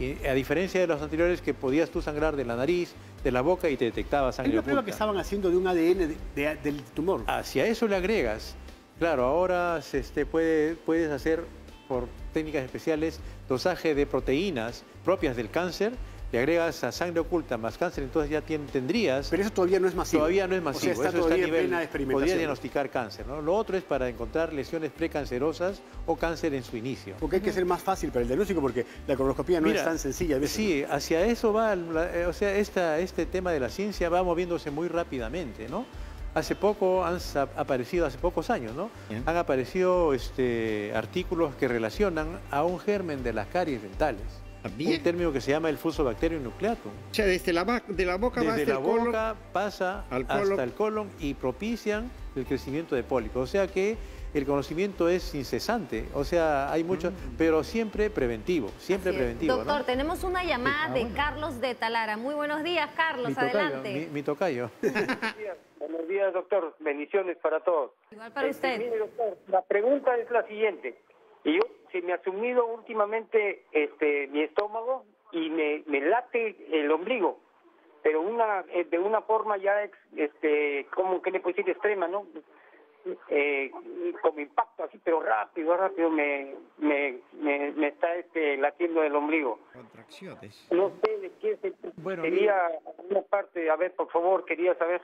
Y a diferencia de los anteriores que podías tú sangrar de la nariz, de la boca y te detectaba sangre una prueba oculta. que estaban haciendo de un ADN de- de- del tumor. Hacia eso le agregas, claro, ahora se, este, puede, puedes hacer por técnicas especiales dosaje de proteínas propias del cáncer, le agregas a sangre oculta más cáncer, entonces ya tien- tendrías... Pero eso todavía no es masivo. Todavía no es O masivo, sea, está eso está todavía a en nivel, plena podría experimentación. diagnosticar cáncer. ¿no? Lo otro es para encontrar lesiones precancerosas o cáncer en su inicio. Porque hay que ser más fácil para el diagnóstico porque la colonoscopía no Mira, es tan sencilla. a veces. Sí, hacia eso va, la- eh, o sea, esta, este tema de la ciencia va moviéndose muy rápidamente, ¿no? Hace poco han aparecido, hace pocos años, ¿no? Bien. Han aparecido este, artículos que relacionan a un germen de las caries dentales. Un Bien. término que se llama el Fusobacterium nucleatum. O sea, desde la, de la boca va Desde hasta la el colon. boca pasa al hasta el colon y propician el crecimiento de pólipos. O sea que el conocimiento es incesante, o sea, hay mucho, pero siempre preventivo, siempre preventivo. ¿no? Doctor, tenemos una llamada ah, de bueno. Carlos de Talara. Muy buenos días, Carlos. Mi tocayo, Adelante. mi- mi tocayo. Buenos días, doctor. Bendiciones para todos. Igual para Este, usted. mire, doctor, la pregunta es la siguiente. Y Yo se me ha sumido últimamente este mi estómago y me, me late el ombligo, pero una eh, de una forma ya ex- este como que le puedo decir extrema, ¿no? Eh, como impacto así, pero rápido, rápido me me, me, me está este latiendo el ombligo. Contracciones. No sé de qué se Bueno, quería una parte, a ver, por favor, quería saber.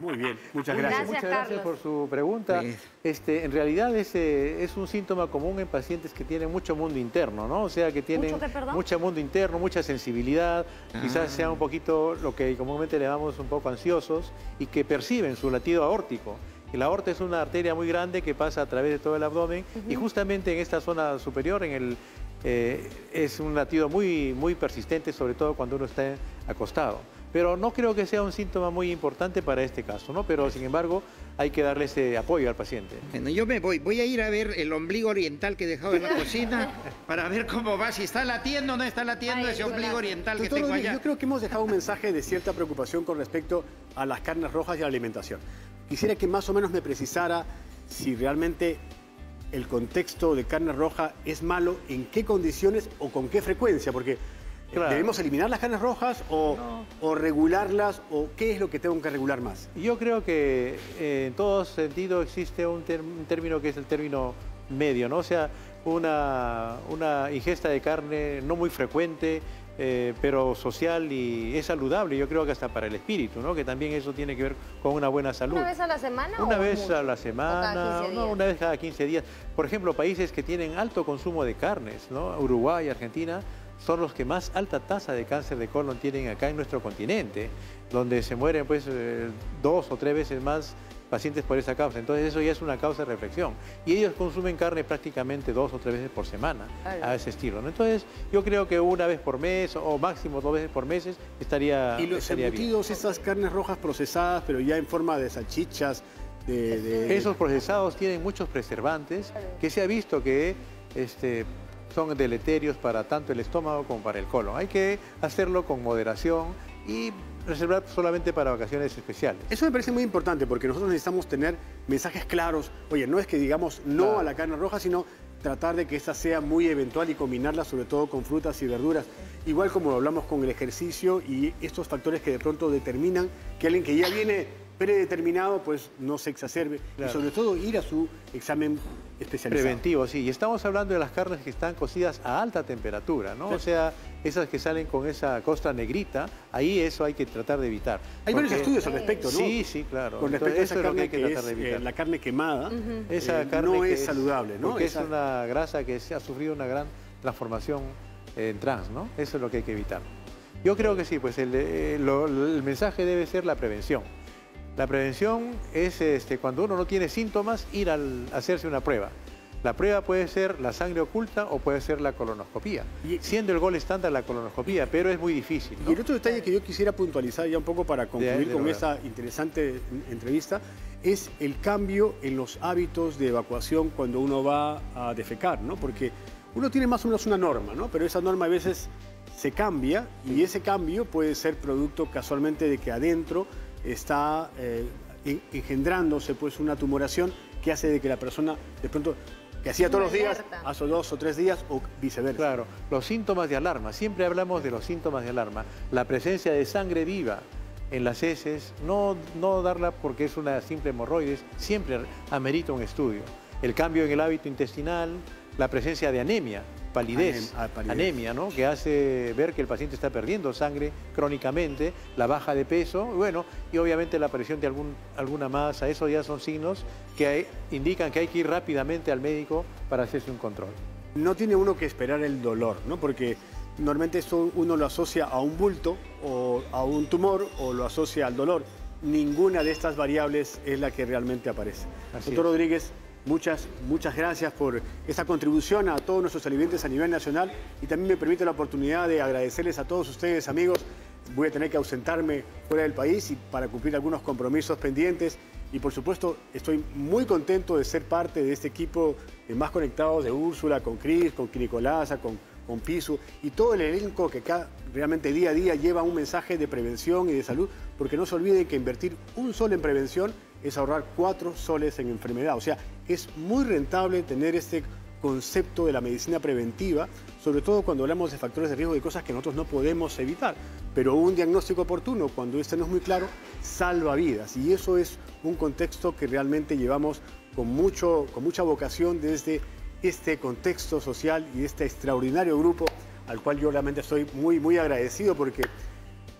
Muy bien, muchas Gracias, gracias. Muchas gracias Carlos. por su pregunta. Sí. Este, en realidad ese es un síntoma común en pacientes que tienen mucho mundo interno, ¿no? O sea, que tienen ¿Mucho mundo interno, mucha sensibilidad, quizás sean un poquito lo que comúnmente le llamamos un poco ansiosos y que perciben su latido aórtico. Y la aorta es una arteria muy grande que pasa a través de todo el abdomen y justamente en esta zona superior, en el, eh, es un latido muy, muy persistente, sobre todo cuando uno está acostado. Pero no creo que sea un síntoma muy importante para este caso, ¿no? Pero sin embargo hay que darle ese apoyo al paciente. Bueno, yo me voy. Voy a ir a ver el ombligo oriental que he dejado en la cocina para ver cómo va, si está latiendo o no está latiendo Ay, ese ombligo oriental que Doctor tengo Rodríguez, allá. yo creo que hemos dejado un mensaje de cierta preocupación con respecto a las carnes rojas y a la alimentación. Quisiera que más o menos me precisara si realmente el contexto de carne roja es malo, en qué condiciones o con qué frecuencia, porque Claro. debemos eliminar las carnes rojas o, o regularlas o qué es lo que tengo que regular más. Yo creo que eh, en todo sentido existe un, término que es el término medio, ¿no? O sea, una, una ingesta de carne no muy frecuente, eh, pero social y es saludable, yo creo que hasta para el espíritu, ¿no? Que también eso tiene que ver con una buena salud. ¿Una vez a la semana? Una o vez mucho? a la ¿O cada semana, 15 no, días? una vez cada 15 días. Por ejemplo, países que tienen alto consumo de carnes, ¿no? Uruguay, Argentina, son los que más alta tasa de cáncer de colon tienen acá en nuestro continente, donde se mueren pues eh, dos o tres veces más pacientes por esa causa. Entonces eso ya es una causa de reflexión. Y ellos consumen carne prácticamente dos o tres veces por semana Claro. a ese estilo. ¿no? Entonces yo creo que una vez por mes o máximo dos veces por mes estaría, Y los estaría bien. embutidos, esas carnes rojas procesadas, pero ya en forma de salchichas, de... de- Esos procesados tienen muchos preservantes que se ha visto que este, son deleterios para tanto el estómago como para el colon. Hay que hacerlo con moderación y reservar solamente para ocasiones especiales. Eso me parece muy importante porque nosotros necesitamos tener mensajes claros. Oye, no es que digamos no Claro. a la carne roja, sino tratar de que esta sea muy eventual y combinarla sobre todo con frutas y verduras. Igual como lo hablamos con el ejercicio y estos factores que de pronto determinan que alguien que ya viene predeterminado, pues no se exacerbe. Claro. Y sobre todo ir a su examen especializado. Preventivo, sí. Y estamos hablando de las carnes que están cocidas a alta temperatura, ¿no? O sea, esas que salen con esa costra negrita, ahí eso hay que tratar de evitar. Hay varios estudios al respecto, ¿no? Sí, sí, claro. Con respecto Entonces, a esa eso es lo carne que que, hay que tratar es de eh, evitar. la carne quemada, Esa eh, carne no que es saludable, ¿no? Porque Esa- es una grasa que se ha sufrido una gran transformación en trans, ¿no? Eso es lo que hay que evitar. Yo creo que sí, pues el, eh, el mensaje debe ser la prevención. La prevención es este, cuando uno no tiene síntomas, ir a hacerse una prueba. La prueba puede ser la sangre oculta o puede ser la colonoscopía. Y- Siendo el gol estándar la colonoscopía, pero es muy difícil. ¿no? Y el otro detalle que yo quisiera puntualizar ya un poco para concluir de con esta interesante entrevista es el cambio en los hábitos de evacuación cuando uno va a defecar, ¿no? Porque uno tiene más o menos una norma, ¿no? Pero esa norma a veces se cambia y ese cambio puede ser producto casualmente de que adentro está eh, en- engendrándose pues una tumoración que hace de que la persona de pronto que hacía todos los días, hace dos o tres días o viceversa. Claro, los síntomas de alarma, siempre hablamos de los síntomas de alarma. La presencia de sangre viva en las heces, no, no darla porque es una simple hemorroides, siempre amerita un estudio. El cambio en el hábito intestinal, la presencia de anemia, palidez, Anem- ah, palidez. anemia, ¿no? que hace ver que el paciente está perdiendo sangre crónicamente, la baja de peso, bueno, y obviamente la aparición de algún, alguna masa, eso ya son signos que hay- indican que hay que ir rápidamente al médico para hacerse un control. no tiene uno que esperar el dolor, ¿no? Porque normalmente esto uno lo asocia a un bulto o a un tumor o lo asocia al dolor. Ninguna de estas variables es la que realmente aparece. Así Doctor es. Rodríguez, muchas, muchas gracias por esta contribución a todos nuestros televidentes a nivel nacional y también me permite la oportunidad de agradecerles a todos ustedes, amigos. Voy a tener que ausentarme fuera del país y para cumplir algunos compromisos pendientes. Y por supuesto, estoy muy contento de ser parte de este equipo de más conectados de Úrsula, con Cris, con Nicolasa, con, con Piso y todo el elenco que acá realmente día a día lleva un mensaje de prevención y de salud, porque no se olviden que invertir un sol en prevención es ahorrar cuatro soles en enfermedad. O sea, es muy rentable tener este concepto de la medicina preventiva, sobre todo cuando hablamos de factores de riesgo de cosas que nosotros no podemos evitar. Pero un diagnóstico oportuno, cuando este no es muy claro, salva vidas. Y eso es un contexto que realmente llevamos con, mucho, con mucha vocación desde este contexto social y este extraordinario grupo al cual yo realmente estoy muy, muy agradecido porque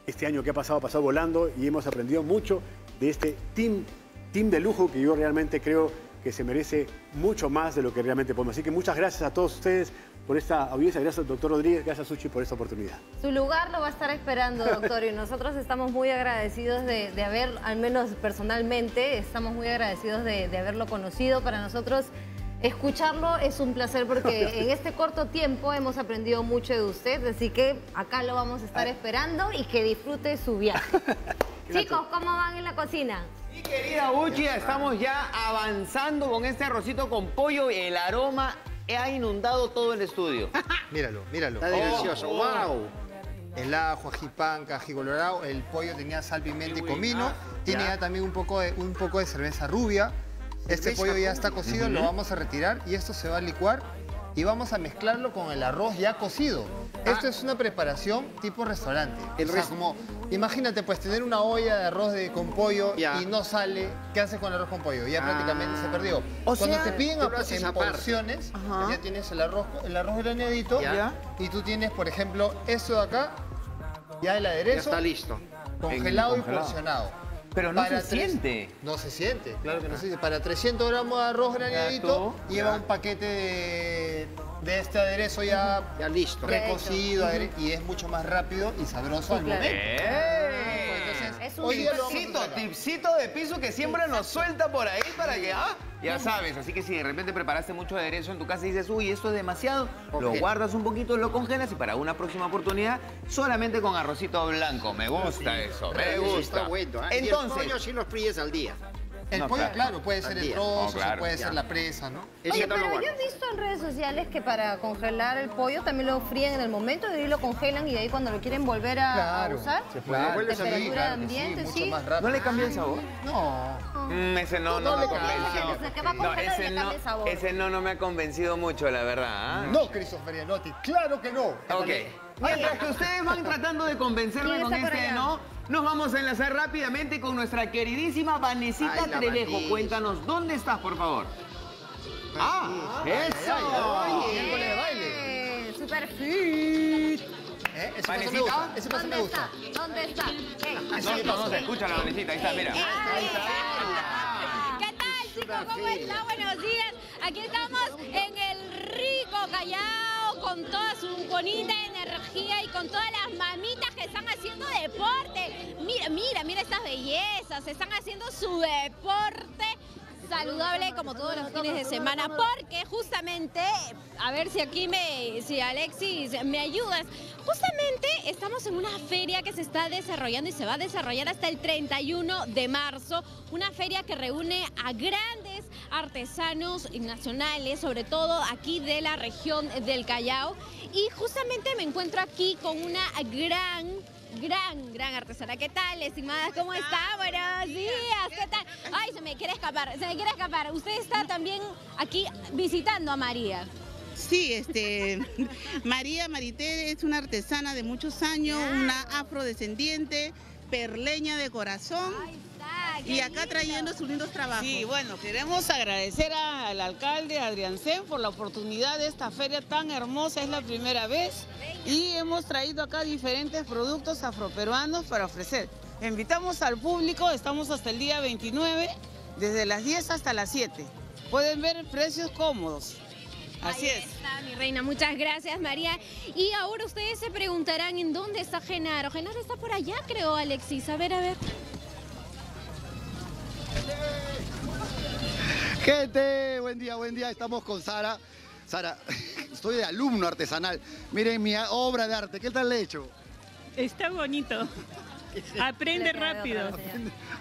este año que ha pasado ha pasado volando y hemos aprendido mucho de este team, team de lujo que yo realmente creo que se merece mucho más de lo que realmente podemos. Así que muchas gracias a todos ustedes por esta audiencia, gracias doctor Rodríguez, gracias Suchi por esta oportunidad. Su lugar lo va a estar esperando, doctor, y nosotros estamos muy agradecidos de, haber, al menos personalmente, estamos muy agradecidos de, de haberlo conocido. Para nosotros, escucharlo es un placer porque en este corto tiempo hemos aprendido mucho de usted, así que acá lo vamos a estar esperando y que disfrute su viaje. Chicos, ¿cómo van en la cocina? Mi querida Uchi, estamos ya avanzando con este arrocito con pollo y el aroma ha inundado todo el estudio. Míralo, míralo. Está delicioso. ¡Wow! El ajo, ají panca, ají colorado, el pollo tenía sal, pimienta y comino. Ah, Tiene ya. ya también un poco de, un poco de cerveza rubia. Este pollo ya está cocido, lo vamos a retirar y esto se va a licuar y vamos a mezclarlo con el arroz ya cocido. Esto es una preparación tipo restaurante. Ah. El o sea, res- como, imagínate, pues tener una olla de arroz de, con pollo Ya. y no sale. ¿Qué haces con el arroz con pollo? Ya Ah. prácticamente se perdió. O Cuando sea, te piden a- en aparte. porciones, Ajá. ya tienes el arroz, el arroz graneadito Ya. y tú tienes, por ejemplo, esto de acá, ya el Ya aderezo, está listo. congelado y congelado. porcionado. Pero no Para se tres- siente. No se siente, claro que no se siente. Para 300 gramos de arroz graneadito, lleva un paquete de, de este aderezo ya Ya listo. recocido y es mucho más rápido y sabroso al claro. momento. Entonces, Es un a Tipsito, de piso que siempre nos suelta por ahí para que, ah, ya sabes. Así que si de repente preparaste mucho aderezo en tu casa y dices, uy, esto es demasiado, lo guardas un poquito, lo congelas y para una próxima oportunidad, solamente con arrocito blanco. Me gusta eso, me Eso gusta. Está bueno. ¿eh? y el Entonces, pollo sí los fríes al día. El No, pollo, claro. claro, puede ser el trozo, Oh, claro, puede ya. ser la presa, ¿no? Oye, no pero yo he visto en redes sociales que para congelar el pollo también lo fríen en el momento y de ahí lo congelan y de ahí cuando lo quieren volver a, a Claro, usar, se puede. A temperatura claro que ambiente, sí, sí. ¿no le cambia el sabor? No. Mm, ese no, no, No me le cambia, convenció. No, ese le no, cambia el sabor. ese no, no me ha convencido mucho, la verdad. ¿ah? No, Christopher Ianotti, claro que no. Ok. Mientras que ustedes van tratando de convencerme ¿Quién con este no, Nos vamos a enlazar rápidamente con nuestra queridísima Vanesita Trevejo. Cuéntanos, ¿dónde estás, por favor? ¡Ah! ¡Eso! Miércoles de baile. Eh, Super fit. ¿Eh? Ese paso me gusta. Ese paso me ¿Dónde gusta. está? ¿Dónde está? ¿Qué? No, no, no se escucha la Vanesita. Ahí está, mira. ¿Qué tal, chicos? ¿Cómo están? Buenos días. Aquí estamos en el rico Callao con toda su bonita energía y con todas las mamitas que están haciendo deporte. Mira, mira, mira estas bellezas. Están haciendo su deporte saludable como todos los fines de semana porque justamente, a ver si aquí me, si Alexis me ayudas, justamente estamos en una feria que se está desarrollando y se va a desarrollar hasta el 31 de marzo, una feria que reúne a grandes artesanos nacionales, sobre todo aquí de la región del Callao. Y justamente me encuentro aquí con una gran gran, gran artesana. ¿Qué tal, estimadas? ¿Cómo está? Buenos días. ¿Qué tal? Ay, se me quiere escapar, se me quiere escapar. Usted está también aquí visitando a María. Sí, este, María Maritere es una artesana de muchos años, una afrodescendiente, perleña de corazón y acá trayendo sus lindos trabajos. Sí, bueno, queremos agradecer a- al alcalde Adrián Sen por la oportunidad de esta feria tan hermosa, es la primera vez y hemos traído acá diferentes productos afroperuanos para ofrecer. Invitamos al público, estamos hasta el día 29, desde las 10 hasta las 7. Pueden ver precios cómodos. Así Ahí es. está, mi reina. Muchas gracias, María. Y ahora ustedes se preguntarán en dónde está Genaro. Genaro está por allá, creo, Alexis. A ver, a ver. Gente, buen día, buen día. Estamos con Sara. Sara, estoy de alumno artesanal. Miren mi obra de arte. ¿Qué tal le he hecho? Está bonito. Aprende rápido.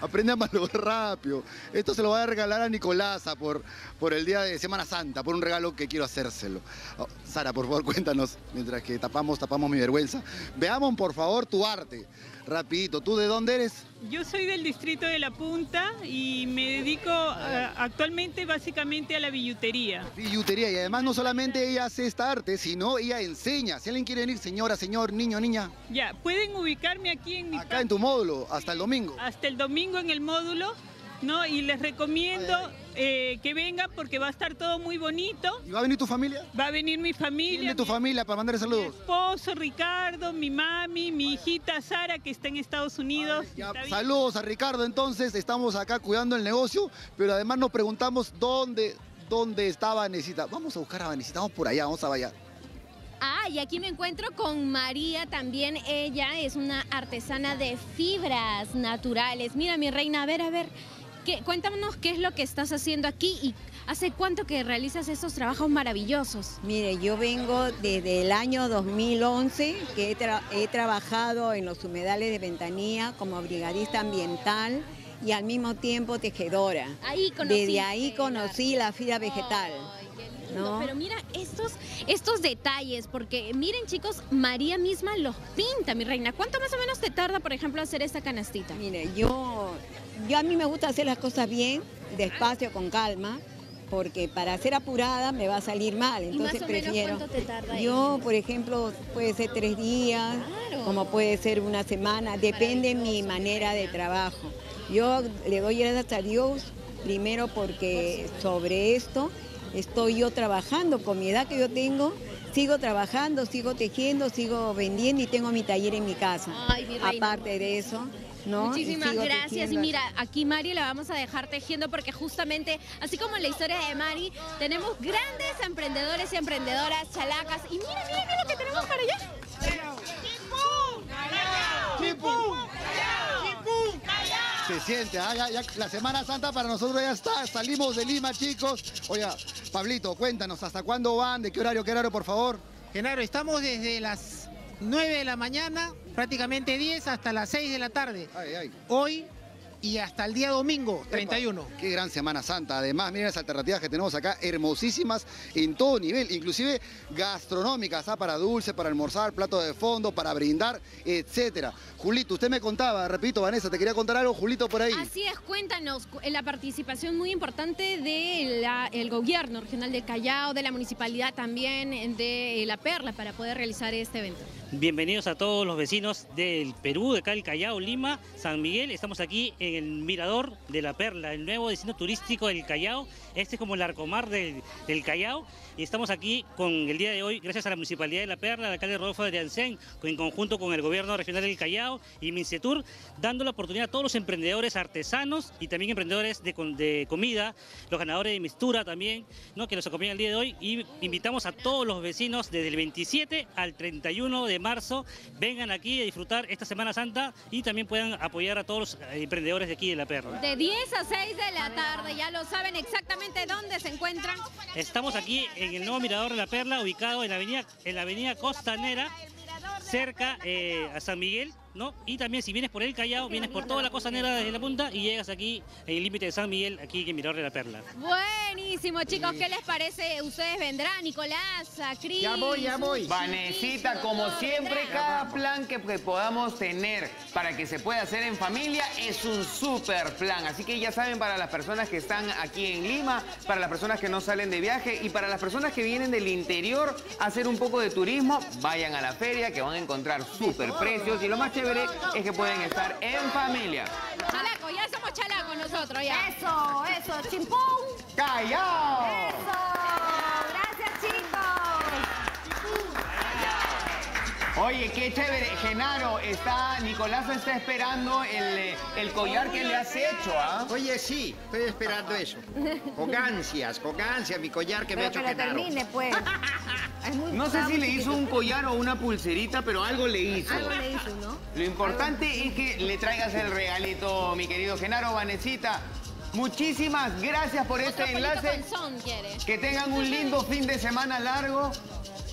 Aprende a malograr rápido. Esto se lo voy a regalar a Nicolasa por, por el día de Semana Santa, por un regalo que quiero hacérselo. Oh, Sara, por favor, cuéntanos, mientras que tapamos, tapamos mi vergüenza. Veamos, por favor, tu arte. Rapidito, ¿tú de dónde eres? Yo soy del distrito de La Punta y me dedico eh, actualmente básicamente a la billutería. Billutería. Y además no solamente ella hace esta arte, sino ella enseña. Si alguien quiere venir, señora, señor, niño, niña, Ya, pueden ubicarme aquí en mi acá en tu módulo, hasta el domingo. hasta el domingo en el módulo, ¿no? Y les recomiendo Ay, eh, que vengan porque va a estar todo muy bonito. ¿Y va a venir tu familia? Va a venir mi ¿Quién familia, de tu mi- familia para mandar mi saludos? esposo Ricardo, mi mami, mi hijita Sara que está en Estados Unidos. Ya, saludos a Ricardo, entonces estamos acá cuidando el negocio, pero además nos preguntamos dónde, dónde está Vanesita. Vamos a buscar a Vanesita, vamos por allá, vamos a allá. Ah, y aquí me encuentro con María también. Ella es una artesana de fibras naturales. Mira, mi reina, a ver, a ver. ¿Qué- cuéntanos qué es lo que estás haciendo aquí y hace cuánto que realizas estos trabajos maravillosos. Mire, yo vengo desde el año 2011 que he, tra- he trabajado en los humedales de Ventanilla como brigadista ambiental y al mismo tiempo tejedora. Ahí Desde ahí conocí la fibra vegetal. Ay, qué lindo. ¿no? Pero mira estos, estos detalles, porque miren chicos, María misma los pinta, mi reina. ¿Cuánto más o menos te tarda, por ejemplo, hacer esta canastita? Mire, yo, yo a mí me gusta hacer las cosas bien, despacio, con calma, porque para ser apurada me va a salir mal, ¿Y entonces más o menos prefiero. cuánto te tarda? Yo, por ejemplo, puede ser tres días, Claro. como puede ser una semana, depende mi Maravilloso, manera de trabajo. Yo le doy gracias a Dios, primero porque sobre esto estoy yo trabajando, con mi edad que yo tengo, sigo trabajando, sigo tejiendo, sigo vendiendo y tengo mi taller en mi casa. Ay, mi. Aparte de eso, Muchísimas gracias. Y mira, aquí Mari la vamos a dejar tejiendo porque justamente, así como en la historia de Mari, tenemos grandes emprendedores y emprendedoras, chalacas. Y mira, mira, mira lo que tenemos para allá. Se siente, ah, ya- ya la Semana Santa para nosotros ya está, salimos de Lima, chicos. Oiga, Pablito, cuéntanos, ¿hasta cuándo van? ¿De qué horario, qué horario, por favor? Genaro, estamos desde las 9 de la mañana, prácticamente 10, hasta las 6 de la tarde. Ay, ay. Hoy y hasta el día domingo, 31. Qué gran Semana Santa. Además, miren las alternativas que tenemos acá, hermosísimas en todo nivel, inclusive gastronómicas, ¿ah? para dulce, para almorzar, plato de fondo, para brindar, etcétera. Julito, usted me contaba, repito, Vanessa, te quería contar algo, Julito, por ahí. Así es, cuéntanos cu- la participación muy importante del gobierno regional de Callao, de la municipalidad también de La Perla para poder realizar este evento. Bienvenidos a todos los vecinos del Perú, de acá el Callao, Lima, San Miguel. Estamos aquí en el Mirador de la Perla, el nuevo destino turístico del Callao. Este es como el arcomar del, del Callao. Y estamos aquí con el día de hoy, gracias a la Municipalidad de La Perla, al alcalde Rodolfo de Ancén, en conjunto con el Gobierno Regional del Callao y Mincetur, dando la oportunidad a todos los emprendedores artesanos y también emprendedores de, de comida, los ganadores de mistura también, que nos acompañan el día de hoy. Y invitamos a todos los vecinos desde el 27 al 31 de marzo, vengan aquí a disfrutar esta Semana Santa y también puedan apoyar a todos los eh, de aquí de La Perla. De 10 a 6 de la tarde, ya lo saben exactamente dónde se encuentran. Estamos aquí en el nuevo Mirador de La Perla, ubicado en la avenida, en la avenida Costanera, cerca eh, a San Miguel, ¿no? Y también si vienes por el Callao, vienes por toda la Costanera desde la punta y llegas aquí en el límite de San Miguel, aquí en el Mirador de La Perla. Buenísimo, chicos, ¿qué les parece? ¿Ustedes vendrán, Nicolás, a Cris? Vanesita, como siempre, cada plan que, que podamos tener para que se pueda hacer en familia es un super plan. Así que ya saben, para las personas que están aquí en Lima, para las personas que no salen de viaje y para las personas que vienen del interior a hacer un poco de turismo, vayan a la feria que van a encontrar super precios y lo más chévere es que pueden estar en familia. Chalaco, ya somos chalacos nosotros, ya. Eso, eso, chimpún. ¡Callao! Eso, gracias chicos. Oye, qué chévere. Genaro, está, Nicolás está esperando el, el collar que le has hecho, ¿ah? Oye, sí, estoy esperando eso. Con ansias, con ansias, mi collar que me ha hecho que Genaro. termine, pues. Es muy- No sé si le hizo un collar o una pulserita, pero algo le hizo. Algo le hizo, ¿no? Lo importante es que le traigas el regalito, mi querido Genaro Vanesita. Muchísimas gracias por este enlace. Que tengan un lindo fin de semana largo.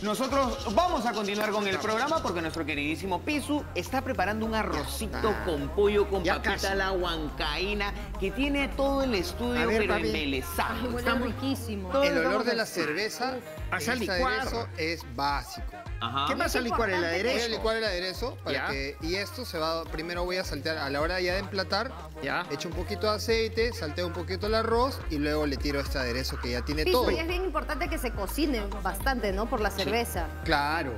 Nosotros vamos a continuar con el programa porque nuestro queridísimo Pisu está preparando un arrocito con pollo, con Ya papita casi. la huancaína, que tiene todo el estudio, ver, pero papi. embelesado. Huele Estamos- riquísimo. El olor de la cerveza, este licuar. aderezo es básico. Ajá. ¿Qué vas a licuar el Voy a aderezo? licuar el aderezo para Ya. que y esto se va primero voy a saltear a la hora ya de emplatar. Ya. Echo un poquito de aceite, salteo un poquito el arroz y luego le tiro este aderezo que ya tiene Sí, todo. y es bien importante que se cocine bastante, ¿no? Por la cerveza. Claro.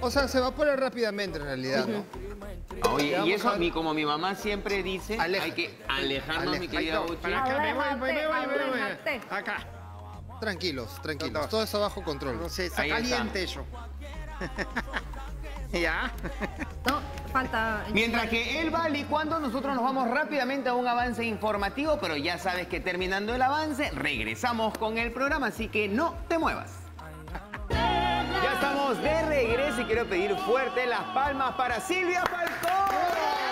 O sea, se evapora rápidamente en realidad, ¿no? Oye, y eso, mi, como mi mamá siempre dice, Aleja. hay que alejarnos, mi Aleja. querida Ahí no, Uchi. para acá, me voy, me voy, me voy, me voy. Aléjate. Acá. Tranquilos, tranquilos. Todo. Todo está bajo control. No sé, está Ahí está. caliente eso. ya. No, falta. Mientras que él va licuando, nosotros nos vamos rápidamente a un avance informativo, pero ya sabes que terminando el avance, regresamos con el programa, así que no te muevas. Estamos de regreso y quiero pedir fuerte las palmas para Silvia Falcón.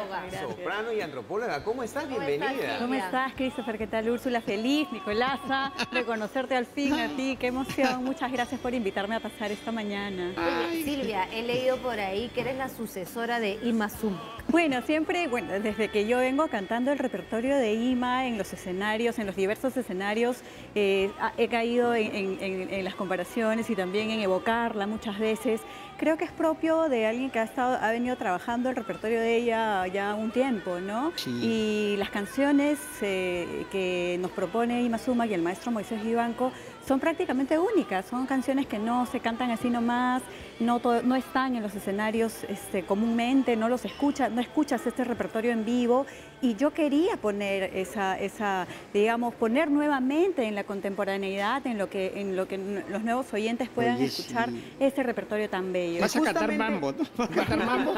Antropóloga. Soprano y antropóloga, ¿cómo estás? Bienvenida. ¿Cómo estás, Christopher? ¿Qué tal, Úrsula? Feliz, Nicolasa, de conocerte al fin a ti. Qué emoción. Muchas gracias por invitarme a pasar esta mañana. Oye, Silvia, he leído por ahí que eres la sucesora de Ima Zumba. Bueno, siempre, bueno, desde que yo vengo cantando el repertorio de IMA en los escenarios, en los diversos escenarios, eh, he caído en, en- en- en las comparaciones y también en evocarla muchas veces. Creo que es propio de alguien que ha, estado, ha venido trabajando el repertorio de ella ya un tiempo, ¿no? Y las canciones eh, que nos propone Ima Suma y el maestro Moisés Vivanco son prácticamente únicas, son canciones que no se cantan así nomás, no, no están en los escenarios este, comúnmente, no los escuchas, no escuchas este repertorio en vivo y yo quería poner esa, esa, digamos, poner nuevamente en la contemporaneidad, en lo que, en lo que los nuevos oyentes puedan Oye, escuchar sí. ese repertorio tan bello. Vas a cantar mambo, ¿no? Vas a cantar mambo.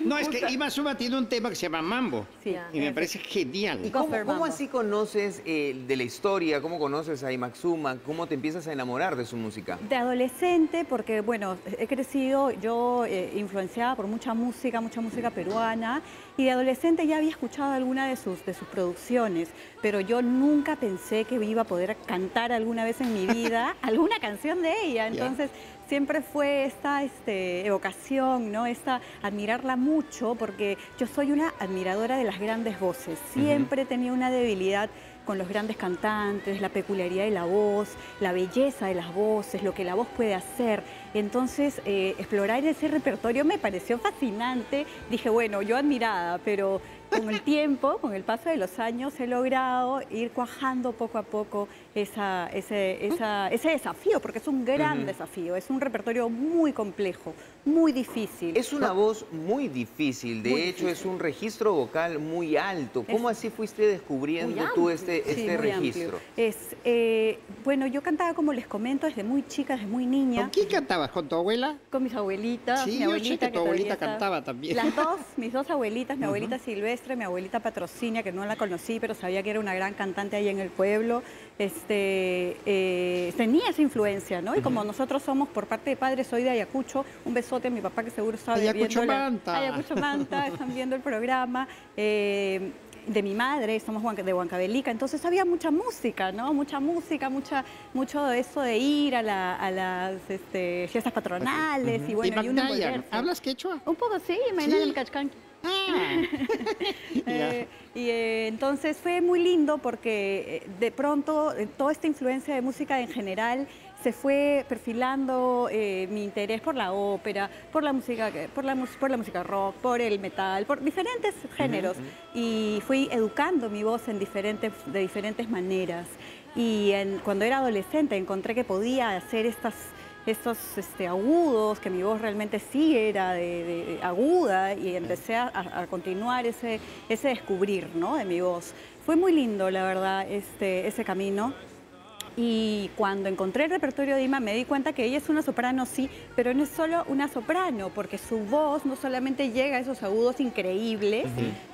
No, es que Ima Suma tiene un tema que se llama Mambo. Sí. Y me parece genial. ¿Y cómo, cómo así conoces eh, de la historia? ¿Cómo conoces a Imaxuma? ¿Cómo te empiezas a enamorar de su música? De adolescente, porque bueno, he crecido yo eh, influenciada por mucha música, mucha música peruana, y de adolescente ya había escuchado alguna de sus, de sus producciones, pero yo nunca pensé que iba a poder cantar alguna vez en mi vida alguna canción de ella. Entonces, siempre fue esta este, evocación, ¿no? Esta admirarla mucho, porque yo soy una admiradora de las grandes voces. Siempre he tenido una debilidad con los grandes cantantes, la peculiaridad de la voz, la belleza de las voces, lo que la voz puede hacer. Entonces, eh, explorar ese repertorio me pareció fascinante. Dije, bueno, yo admirada, pero con el tiempo, con el paso de los años, he logrado ir cuajando poco a poco esa, ese, esa- ese desafío, porque es un gran desafío, es un repertorio muy complejo, muy difícil. Es una voz muy difícil, de Muy hecho difícil. es un registro vocal muy alto. ¿Cómo así fuiste descubriendo tú este, Sí, este registro? Es, eh, bueno, yo cantaba, como les comento, desde muy chica, desde muy niña. ¿Con quién cantabas? ¿Con tu abuela? Con mis abuelitas. Sí, mi yo sé abuelita que tu abuelita cantaba también. Las dos, mis dos abuelitas, mi abuelita Silvestre, mi abuelita Patrocinia, que no la conocí, pero sabía que era una gran cantante ahí en el pueblo. Este, eh, tenía esa influencia, ¿no? Y como nosotros somos, por parte de padres, soy de Ayacucho, un besote a mi papá que seguro sabe Ayacucho viendo la- Manta. Ayacucho Manta, están viendo el programa. eh, de mi madre, somos de Huancavelica, entonces había mucha música, ¿no? Mucha música, mucha, mucho de eso de ir a, la- a las este, fiestas patronales y bueno, y uno envolverse. ¿hablas quechua? Un poco sí, me Sí. el cachcan. Eh, y eh, entonces fue muy lindo porque eh, de pronto toda esta influencia de música en general se fue perfilando mi interés por la ópera, por la música, por la, mus- por la música rock, por el metal, por diferentes géneros. Y fui educando mi voz en diferentes, de diferentes maneras. Y en- cuando era adolescente encontré que podía hacer estas estos este, agudos, que mi voz realmente sí era de, de- de aguda y empecé a, a- a continuar ese, ese descubrir ¿no? de mi voz. Fue muy lindo, la verdad, este, ese camino. Y cuando encontré el repertorio de Ima me di cuenta que ella es una soprano, sí, pero no es solo una soprano, porque su voz no solamente llega a esos agudos increíbles,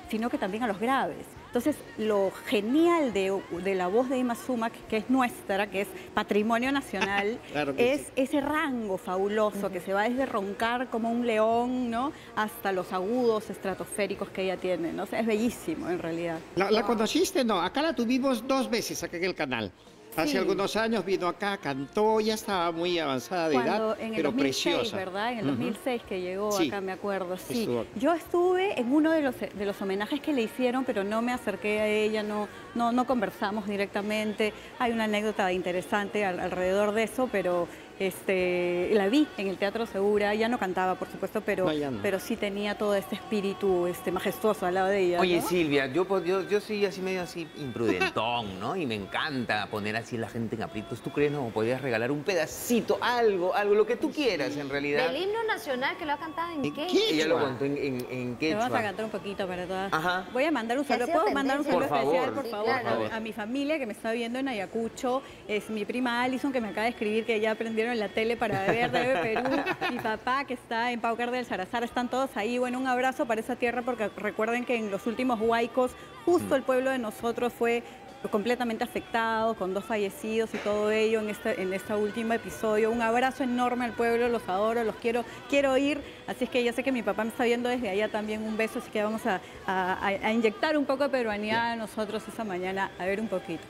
sino que también a los graves. Entonces, lo genial de, de la voz de Ima Sumac, que es nuestra, que es patrimonio nacional, Claro es ese rango fabuloso que se va desde roncar como un león, ¿no? Hasta los agudos estratosféricos que ella tiene, ¿no? O sea, es bellísimo en realidad. ¿La, la conociste? No, acá la tuvimos dos veces acá en el canal. Hace Sí. algunos años vino acá, cantó, ya estaba muy avanzada de Cuando edad, en el pero 2006, preciosa. ¿verdad? En el Ujú. 2006 que llegó Sí. acá, me acuerdo. Sí. Estuvo. Yo estuve en uno de los, de los homenajes que le hicieron, pero no me acerqué a ella, no, no, no conversamos directamente. Hay una anécdota interesante al- alrededor de eso, pero este, la vi en el Teatro Segura. Ya no cantaba, por supuesto, pero, No, ya no. pero sí tenía todo este espíritu este, majestuoso al lado de ella. Oye, ¿no? Silvia, yo, po- yo, yo soy así medio así imprudentón, ¿no? Y me encanta poner así a la gente en aprietos. ¿Tú crees no? Podrías regalar un pedacito, algo, algo, lo que tú quieras en realidad. Del himno nacional que lo ha cantado en qué? Ella lo contó en, en, en vamos a cantar un poquito para todas. Ajá. Voy a mandar un saludo. ¿Puedo mandar un saludo Por especial, favor. por Sí, favor? claro. A- A, mi familia que me está viendo en Ayacucho. Es mi prima Alison que me acaba de escribir que ya en la tele para ver TV Perú. mi papá que está en Paucar del Sarazar. Están todos ahí. Bueno, un abrazo para esa tierra porque recuerden que en los últimos huaicos justo el pueblo de nosotros fue completamente afectado, con dos fallecidos y todo ello en este, en este último episodio. Un abrazo enorme al pueblo, los adoro, los quiero, quiero ir. Así es que ya sé que mi papá me está viendo desde allá también. Un beso, así que vamos a, a- a- a inyectar un poco de peruanidad nosotros esta mañana, a ver un poquito.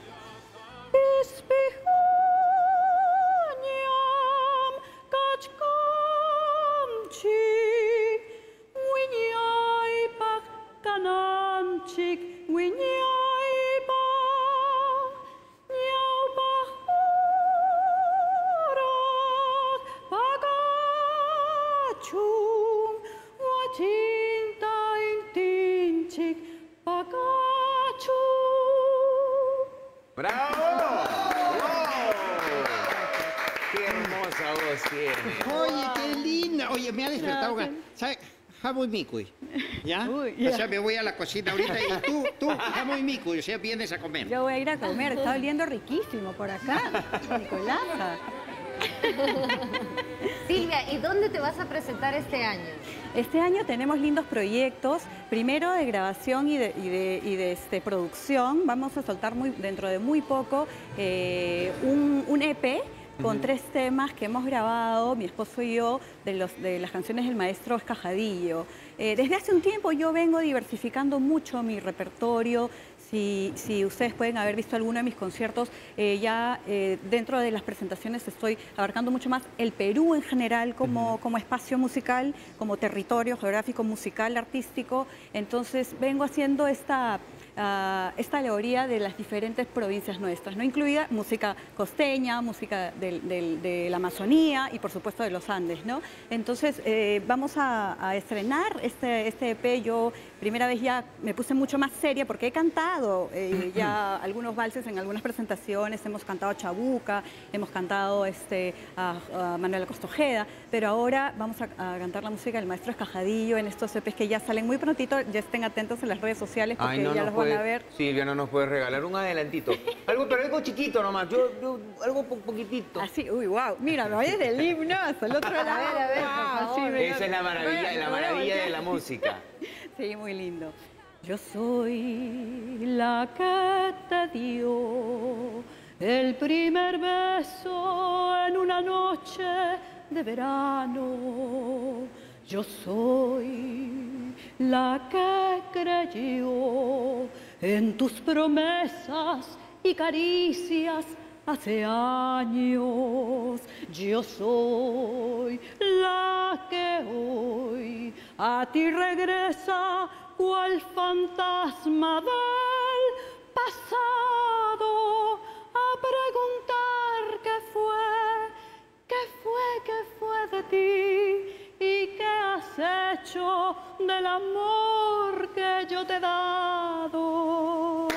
Pagachum, Pagachum. ¡Bravo! ¡Qué hermosa voz tiene! Oye, qué linda. Oye, me ha despertado. Jamón micuy. ¿Ya? Uy, O sea, me voy a la cocina ahorita y tú, tú, jamón micuy. O sea, vienes a comer. Yo voy a ir a comer, está oliendo riquísimo por acá, Nicolasa. Silvia, ¿y dónde te vas a presentar este año? Este año tenemos lindos proyectos, primero de grabación y de, y de- y de, este, producción. Vamos a soltar muy, dentro de muy poco eh, un, un EP con tres temas que hemos grabado, mi esposo y yo, de, los, de las canciones del maestro Escajadillo. Eh, desde hace un tiempo yo vengo diversificando mucho mi repertorio. si, si ustedes pueden haber visto alguno de mis conciertos, eh, ya eh, dentro de las presentaciones estoy abarcando mucho más el Perú en general como, como espacio musical, como territorio geográfico, musical, artístico. Entonces vengo haciendo esta ah, esta alegoría de las diferentes provincias nuestras, ¿no? incluida música costeña, música del- de la Amazonía y por supuesto de los Andes. ¿no? Entonces eh, vamos a, a estrenar este, este EP. Yo primera vez ya me puse mucho más seria porque he cantado eh, ya algunos valses en algunas presentaciones, hemos cantado Chabuca, hemos cantado este, a, a Manuela Costojeda, pero ahora vamos a, a cantar la música del maestro Escajadillo en estos EPs que ya salen muy prontito, ya estén atentos en las redes sociales porque Ay, no ya los van a ver. Silvia, no nos puedes regalar un adelantito. Algo, pero algo chiquito nomás, yo, yo- algo po- poquitito. Así, uy, wow, mira, me voy desde el himno hasta el otro lado. A ver, a ver, por Wow, favor. sí, me- Esa es la maravilla, la a maravilla de la música. Sí, muy lindo. Yo soy la que te dio el primer beso en una noche de verano. Yo soy la que creyó en tus promesas y caricias hace años. Yo soy la que hoy a ti regresa cual fantasma del pasado a preguntar qué fue, qué fue, qué fue de ti y qué has hecho del amor que yo te he dado.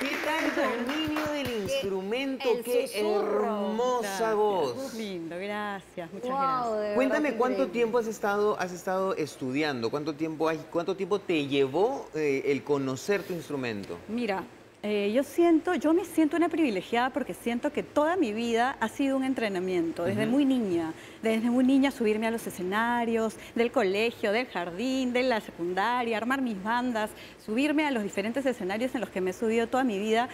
¿Qué tal dominio del instrumento? el Qué susurro. Hermosa Gracias. voz. Lindo, gracias, muchas Wow, gracias. Cuéntame cuánto increíble. tiempo has estado, has estado estudiando, cuánto tiempo hay, cuánto tiempo te llevó eh, el conocer tu instrumento. Mira, eh, yo siento, yo me siento una privilegiada porque siento que toda mi vida ha sido un entrenamiento, desde muy niña, desde muy niña subirme a los escenarios, del colegio, del jardín, de la secundaria, armar mis bandas, subirme a los diferentes escenarios en los que me he subido toda mi vida.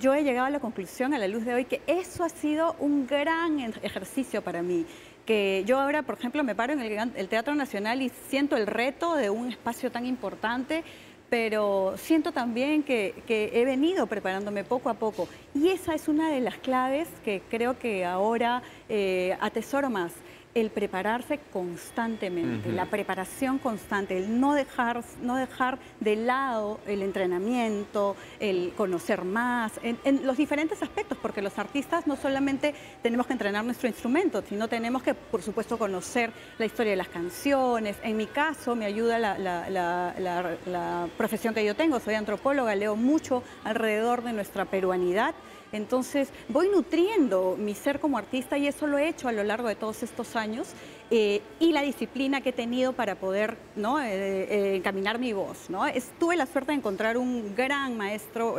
Yo he llegado a la conclusión a la luz de hoy que eso ha sido un gran ejercicio para mí. Que yo ahora, por ejemplo, me paro en el, el Teatro Nacional y siento el reto de un espacio tan importante, pero siento también que, que he venido preparándome poco a poco. Y esa es una de las claves que creo que ahora eh, atesoro más. El prepararse constantemente, la preparación constante, el no dejar, no dejar de lado el entrenamiento, el conocer más, en, en los diferentes aspectos, porque los artistas no solamente tenemos que entrenar nuestro instrumento, sino tenemos que, por supuesto, conocer la historia de las canciones. En mi caso, me ayuda la- la- la profesión que yo tengo, soy antropóloga, leo mucho alrededor de nuestra peruanidad. Entonces voy nutriendo mi ser como artista y eso lo he hecho a lo largo de todos estos años eh, y la disciplina que he tenido para poder ¿no? eh, eh, encaminar mi voz. ¿no? Tuve la suerte de encontrar un gran maestro,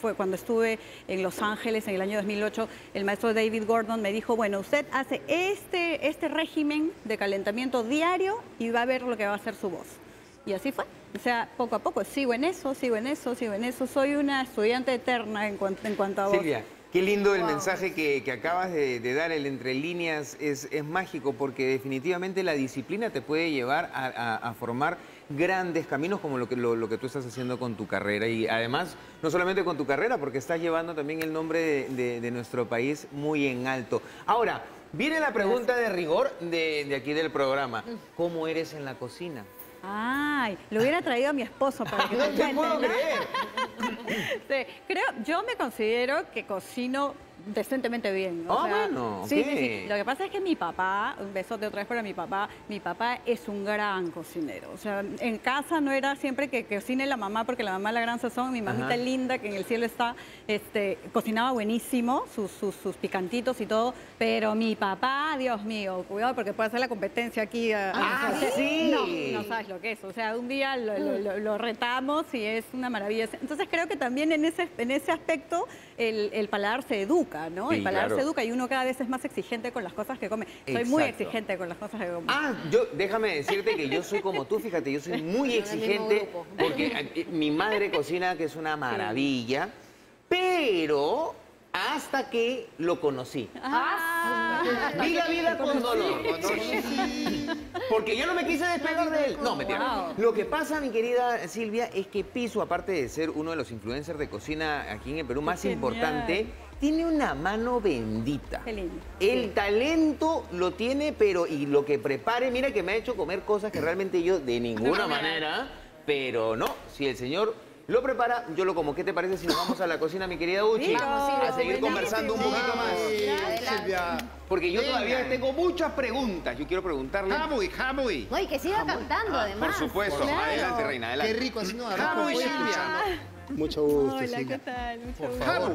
fue cuando estuve en Los Ángeles en el año 2008, el maestro David Gordon me dijo, bueno, usted hace este, este régimen de calentamiento diario y va a ver lo que va a hacer su voz. Y así fue. O sea, poco a poco sigo en eso, sigo en eso, sigo en eso. Soy una estudiante eterna en cuanto, en cuanto a voz. Silvia, qué lindo el mensaje que, que acabas de, de dar, el entre líneas, es, es mágico porque definitivamente la disciplina te puede llevar a, a- a formar grandes caminos como lo que, lo, lo que tú estás haciendo con tu carrera y además no solamente con tu carrera porque estás llevando también el nombre de, de- de nuestro país muy en alto. Ahora, viene la pregunta de rigor de, de aquí del programa. ¿Cómo eres en la cocina? Ay, lo hubiera traído a mi esposo para que No te puedo creer. Sí, creo, yo me considero que cocino decentemente bien. o Ah, sea, bueno, sí, sí, sí. Lo que pasa es que mi papá, un besote otra vez para mi papá, mi papá es un gran cocinero. O sea, en casa no era siempre que cocine la mamá, porque la mamá es la gran sazón, mi mamita Ajá. linda, que en el cielo está, este, cocinaba buenísimo, sus, sus, sus picantitos y todo, pero mi papá, Dios mío, cuidado porque puede hacer la competencia aquí. a- a Ah, nosotros. sí. No, no sabes lo que es. O sea, un día lo, lo- lo- lo retamos y es una maravilla. Entonces creo que también en ese, en ese aspecto el, el paladar se educa, ¿no? Sí, el paladar claro. se educa y uno cada vez es más exigente con las cosas que come. Soy muy exigente con las cosas que como. Ah, yo, déjame decirte que yo soy como tú, fíjate, yo soy muy exigente porque eh, mi madre cocina que es una maravilla, pero hasta que lo conocí. Ah. Vi la vida con dolor. Porque yo no me quise despegar de él. No, mentira. Lo que pasa, mi querida Silvia, es que Piso, aparte de ser uno de los influencers de cocina aquí en el Perú más importante, tiene una mano bendita. Qué lindo. El talento lo tiene, pero y lo que prepare, mira que me ha hecho comer cosas que realmente yo de ninguna manera, pero no, si el señor lo prepara, yo lo como. ¿Qué te parece si nos vamos a la cocina, mi querida Uchi? Vamos, a seguir conversando un poquito más. Silvia. Porque yo Venga. todavía tengo muchas preguntas. Yo quiero preguntarle. Jamuy, Jamuy. No, y que siga cantando, además. Por supuesto. Claro. Adelante, reina, Qué adelante. rico, así no pollo. Silvia. Mucho gusto, Hola, ¿qué tal? Mucho Por gusto.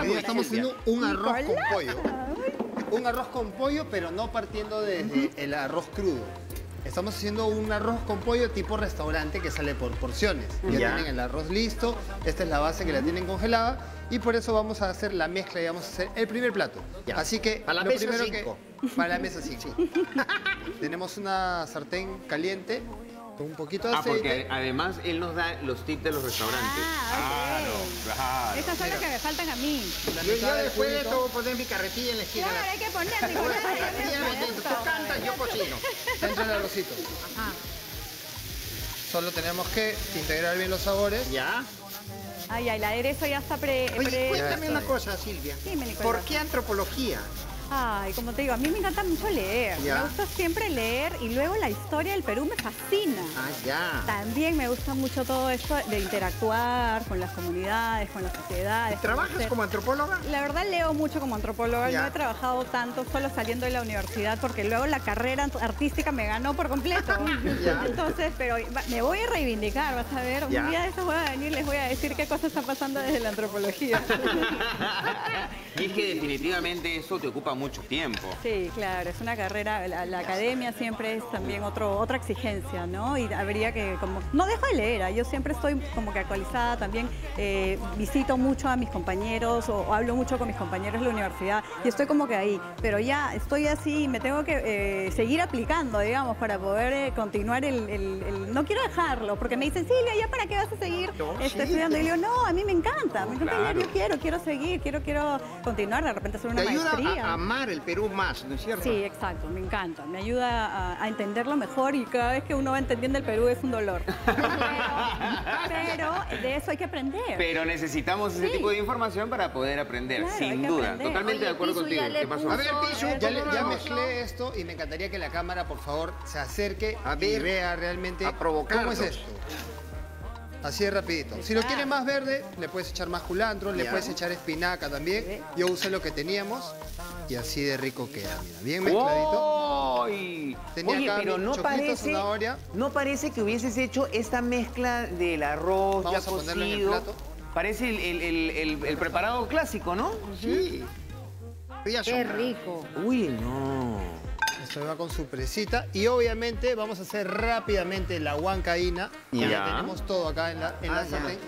Hoy estamos haciendo un arroz con pollo. Un arroz con pollo, pero no partiendo desde el arroz crudo. Estamos haciendo un arroz con pollo tipo restaurante que sale por porciones. Ya, Ya. tienen el arroz listo, esta es la base que la tienen congelada y por eso vamos a hacer la mezcla y vamos a hacer el primer plato. Ya. Así que A la lo mesa primero cinco. que para la mesa 5. Tenemos una sartén caliente con un poquito de Ah, aceite. porque además él nos da los tips de los restaurantes. Claro, claro. Estas son las que me faltan a mí. La Yo, yo del después de juguito. todo poner mi carretilla en la esquina. Claro, hay que poner, La Nicolás. carretilla. Tú cantas, yo cocino. Entra el arrocito. Solo tenemos que integrar bien los sabores. ¿Ya? Ay, ay, el aderezo ya está pre... Oye, pre- cuéntame una cosa, Silvia. Dime, Nicolás. ¿Por qué antropología? Ay, como te digo, a mí me encanta mucho leer. Ya. Me gusta siempre leer y luego la historia del Perú me fascina. Ah, ya. También me gusta mucho todo esto de interactuar con las comunidades, con las sociedades. ¿Trabajas conocer. como antropóloga? La verdad leo mucho como antropóloga, Ya. no he trabajado tanto solo saliendo de la universidad porque luego la carrera artística me ganó por completo. Ya. Entonces, pero me voy a reivindicar, vas a ver, Ya. un día de estos voy a venir y les voy a decir qué cosas están pasando desde la antropología. Y es que definitivamente eso te ocupa mucho tiempo. Sí, claro, es una carrera, la, la academia siempre es también otro, otra exigencia, ¿no? Y habría que, como, no dejo de leer, ¿ah? yo siempre estoy como que actualizada también, eh, visito mucho a mis compañeros o, o hablo mucho con mis compañeros de la universidad y estoy como que ahí, pero ya estoy así, me tengo que eh, seguir aplicando, digamos, para poder eh, continuar el, el- el- No quiero dejarlo, porque me dicen, Silvia, ¿ya para qué vas a seguir No, este, sí. estudiando? Y le digo, no, a mí me encanta, me encanta leer, Claro. yo quiero, quiero seguir, quiero, quiero continuar, de repente hacer una Te ayuda maestría. a amar el Perú más, ¿no es cierto? Sí, exacto, me encanta. Me ayuda a, a entenderlo mejor y cada vez que uno va entendiendo el Perú es un dolor. Pero, pero de eso hay que aprender. Pero necesitamos ese Sí. tipo de información para poder aprender, Claro, sin duda. aprender. Totalmente Oye, de acuerdo contigo. A ver, Pisu, Ya, le- ¿cómo ya lo mezclé esto y me encantaría que la cámara, por favor, se acerque A y ver, vea realmente a cómo es esto. Así de rapidito. Si lo quieres más verde, le puedes echar más culantro, le puedes echar espinaca también. Yo usé lo que teníamos y así de rico queda. Mira, bien mezcladito. Tenía Oye, acá pero no parece, zanahoria. no parece que hubieses hecho esta mezcla del arroz Vamos ya a ponerlo en el cocido. plato. Parece el, el- el- el- el preparado clásico, ¿no? Sí. Ya Qué rico. Uy, no. Esto va con su presita. Y obviamente vamos a hacer rápidamente la huancaína. Ya, Ya. tenemos todo acá en la, en la Ah, sartén,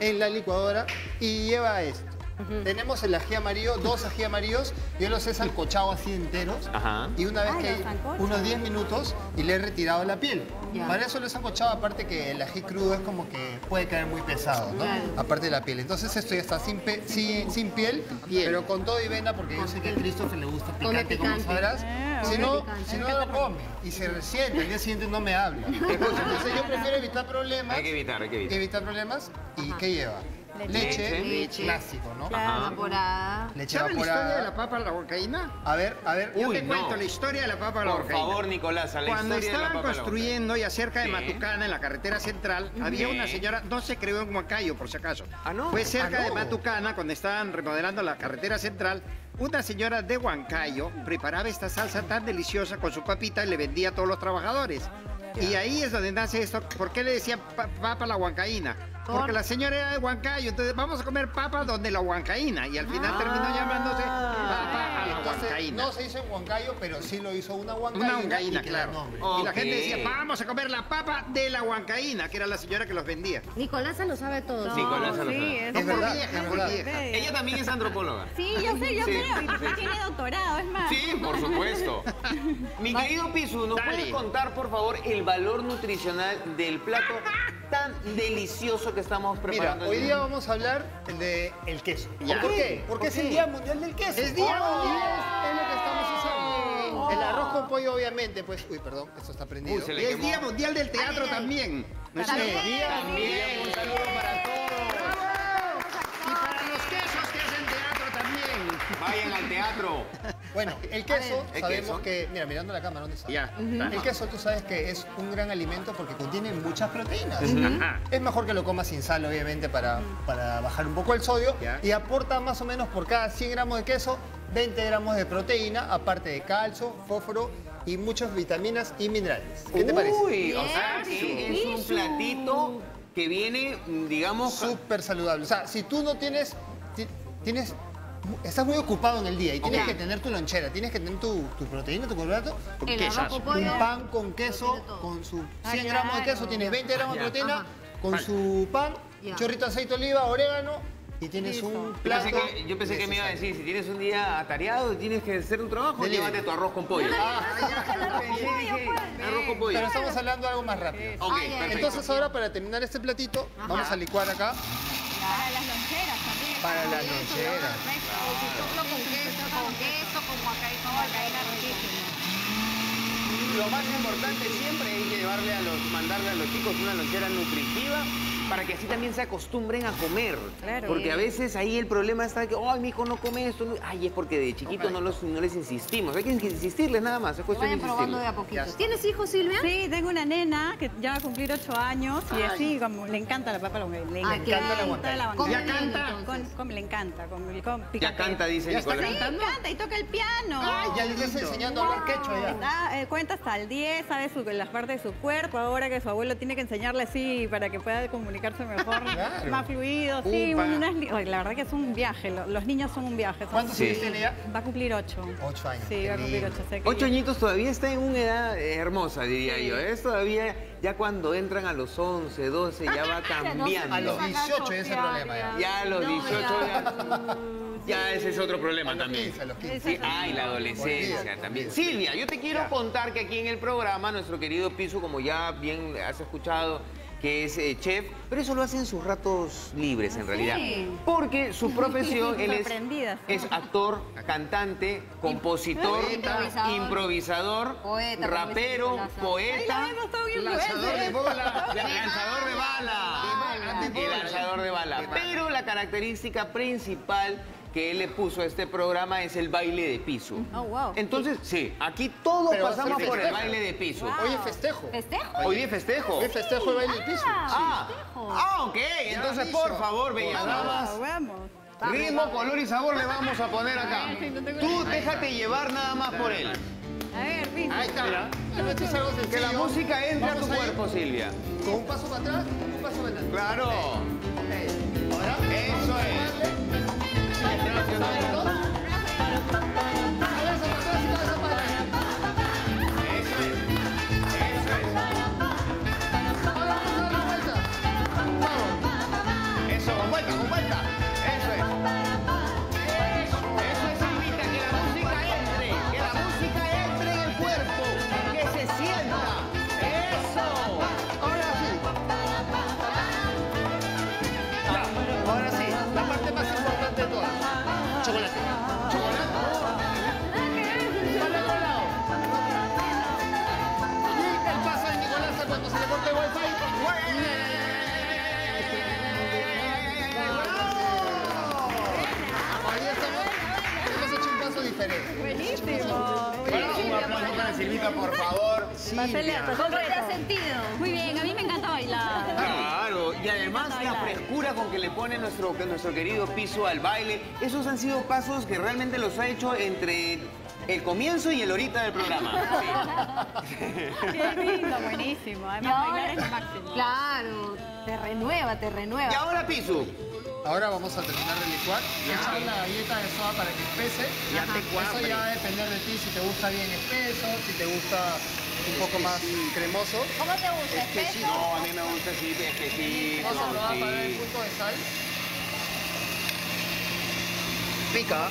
en la licuadora. Y lleva esto. Tenemos el ají amarillo, dos ají amarillos. Yo los he sancochado así enteros. Ajá. Y una vez Ah, que unos 10 minutos y le he retirado la piel. Para eso lo he sancochado, aparte que el ají crudo es como que puede caer muy pesado, ¿no? Aparte de la piel. Entonces esto ya está sin, pe- sin, sin piel, pero con todo y vena, porque yo sé que a Christopher le gusta picante, como sabrás. Ah, Si no, picante. si no lo come y se resiente, al día siguiente no me habla. Entonces yo prefiero evitar problemas. Hay que evitar, hay que evitar. Evitar problemas. ¿Y qué lleva? Leche. Leche, Leche. clásico, ¿no? Claro. Evaporada. Leche ¿Sabes la historia de la papa a la huancaína? A ver, a ver. Yo Uy, te no. cuento la historia de la papa a la Por huancaína. favor, Nicolás, a la Cuando historia de la estaban papa a la construyendo ya cerca de Sí. Matucana, en la carretera central, había una señora, no se creó en Huancayo, por si acaso. Ah, no. Fue cerca Ah, de. Matucana, cuando estaban remodelando la carretera central. Una señora de Huancayo preparaba esta salsa tan deliciosa con su papita y le vendía a todos los trabajadores. Y ahí es donde nace esto. ¿Por qué le decían pa- papa a la huancaína? Porque la señora era de Huancayo, entonces vamos a comer papa donde la huancaína. Y al final terminó llamándose papa a la Entonces, huancaína. no se hizo en Huancayo, pero sí lo hizo una huancaína. Una huancaína, claro. Y la gente decía, vamos a comer la papa de la huancaína, que era la señora que los vendía. Nicolasa lo sabe todo. Sí, Nicolasa lo sí, sabe. es Es verdad, vieja, es muy verdad. vieja. Ella también es antropóloga. Sí, yo sé, yo Sí, creo. Tiene doctorado, es más. Sí, por supuesto. Mi querido Pisu, ¿nos Dale. puedes contar, por favor, el valor nutricional del plato tan delicioso que estamos Mira, preparando. hoy día vamos a hablar de el queso. Ya. ¿Por qué? Porque ¿Por es qué? el Día Mundial del Queso. Es Día Oh, Mundial. Es, es lo que estamos usando. El arroz con pollo, obviamente, pues... Uy, perdón, esto está prendido. Uy, Y es. Día Mundial del Teatro también. No sé. También. También, un saludo para todos. Y para los quesos que hacen teatro también. Vayan al teatro. Bueno, el queso, ¿El sabemos queso? que... Mira, mirando la cámara, ¿dónde está? Ya. El queso, tú sabes que es un gran alimento porque contiene muchas proteínas. Es mejor que lo comas sin sal, obviamente, para, para bajar un poco el sodio. Ya. Y aporta más o menos por cada 100 gramos de queso, 20 gramos de proteína, aparte de calcio, fósforo y muchas vitaminas y minerales. ¿Qué te parece? Uy, o sea, es un platito que viene, digamos... Súper saludable. O sea, si tú no tienes... ti- tienes Estás muy ocupado en el día y tienes que tener tu lonchera, tienes que tener tu, tu proteína, tu carbohidrato, El arroz con pollo. un pan con queso, con su 100 gramos de queso, tienes 20 gramos de proteína, con su pan, Ya. chorrito de aceite de oliva, orégano y tienes un Yo plato. pensé, que, yo pensé que me iba a decir, si tienes un día atareado y tienes que hacer un trabajo, Delivery. llévate tu arroz con pollo. Ah, arroz con pollo. Pero estamos hablando de algo más rápido. Ah. Entonces ahora para terminar este platito, vamos a licuar acá las loncheras. Para las loncheras. Perfecto. O si soplo con queso, con queso, como acá y como acá era riquísimo. Lo más importante siempre es llevarle a los, mandarle a los chicos una lonchera nutritiva para que así también se acostumbren a comer. Claro. Porque a veces ahí el problema está que, ay, mi hijo no come esto. no-". Ay, es porque de chiquito no, los, no les insistimos. Hay que insistirles nada más, es cuestión de Vayan probando de a poquito. ¿Tienes hijos, Silvia? Sí, tengo una nena que ya va a cumplir ocho años y así como le encanta la papa a la huancaína. Le Ah, encanta qué la. Come Ya canta. Con, con- le encanta, con, con Ya canta, dice ¿Ya está Nicolás. Sí, cantando? canta y toca el piano. Ay, ya le estás enseñando a hablar quechua ya. Está, eh, cuenta hasta el 10, sabe su- las partes de su cuerpo, ahora que su abuelo tiene que enseñarle así para que pueda comunicarse mejor, Claro. más fluido, sí, ay, la verdad que es un viaje, lo- los niños son un viaje. son- ¿Cuántos años tiene ya? Va a cumplir 8. Ocho años. Sí, va a cumplir. 8. Sé que Ocho añitos todavía está en una edad hermosa, diría yo. Es todavía, ya cuando entran a los 11, 12, ya va cambiando. A los 18 ese problema ya. Ya a los No, 18 ya, ya ese es otro A problema los también. 15, a los 15. Sí, ay, la adolescencia también. Silvia, yo te quiero contar que aquí en el programa nuestro querido Piso, como ya bien has escuchado, que es eh, chef, pero eso lo hace en sus ratos libres en realidad. Porque su profesión, él es, actor, cantante, compositor, Improvisador. Poeta, rapero, poeta, Lanzador de bola. lanzador de bala. Lanzador de bala. Pero la característica principal que él le puso a este programa es el baile de piso. Oh, wow. Entonces, sí, aquí todos Pero ser pasamos por el baile de piso. Hoy es festejo. ¿Festejo? Hoy día festejo. Hoy festejo el baile del piso. Ah, ah, ok. Entonces, por favor, bellas damas. Vamos. Ritmo, color y sabor le vamos a poner acá. Tú déjate llevar nada más por él. A ver, Piso. Ahí está. Mira, es. Que la música entre a tu cuerpo, Silvia. Con un paso para atrás, un paso para adelante. Claro. Ahora, Eso es. Por favor. Pásale, ¿Cómo te has sentido? Muy bien, a mí me encanta bailar. Claro, y además la frescura con que le pone nuestro, nuestro querido piso al baile, esos han sido pasos que realmente los ha hecho entre el comienzo y el ahorita del programa. Qué lindo, buenísimo. Además, ahora- bailar es lo máximo. Claro, te renueva, te renueva. Y ahora piso. Ahora vamos a terminar de licuar y echar la galleta de soda para que espese. Ya te Eso ya va a depender de ti si te gusta bien espeso, si te gusta un poco más cremoso. ¿Cómo te gusta? Es que sí, ¿Espeso? no, a mí me gusta así, es que sí. Vamos a probar sí. para ver el punto de sal. Pica.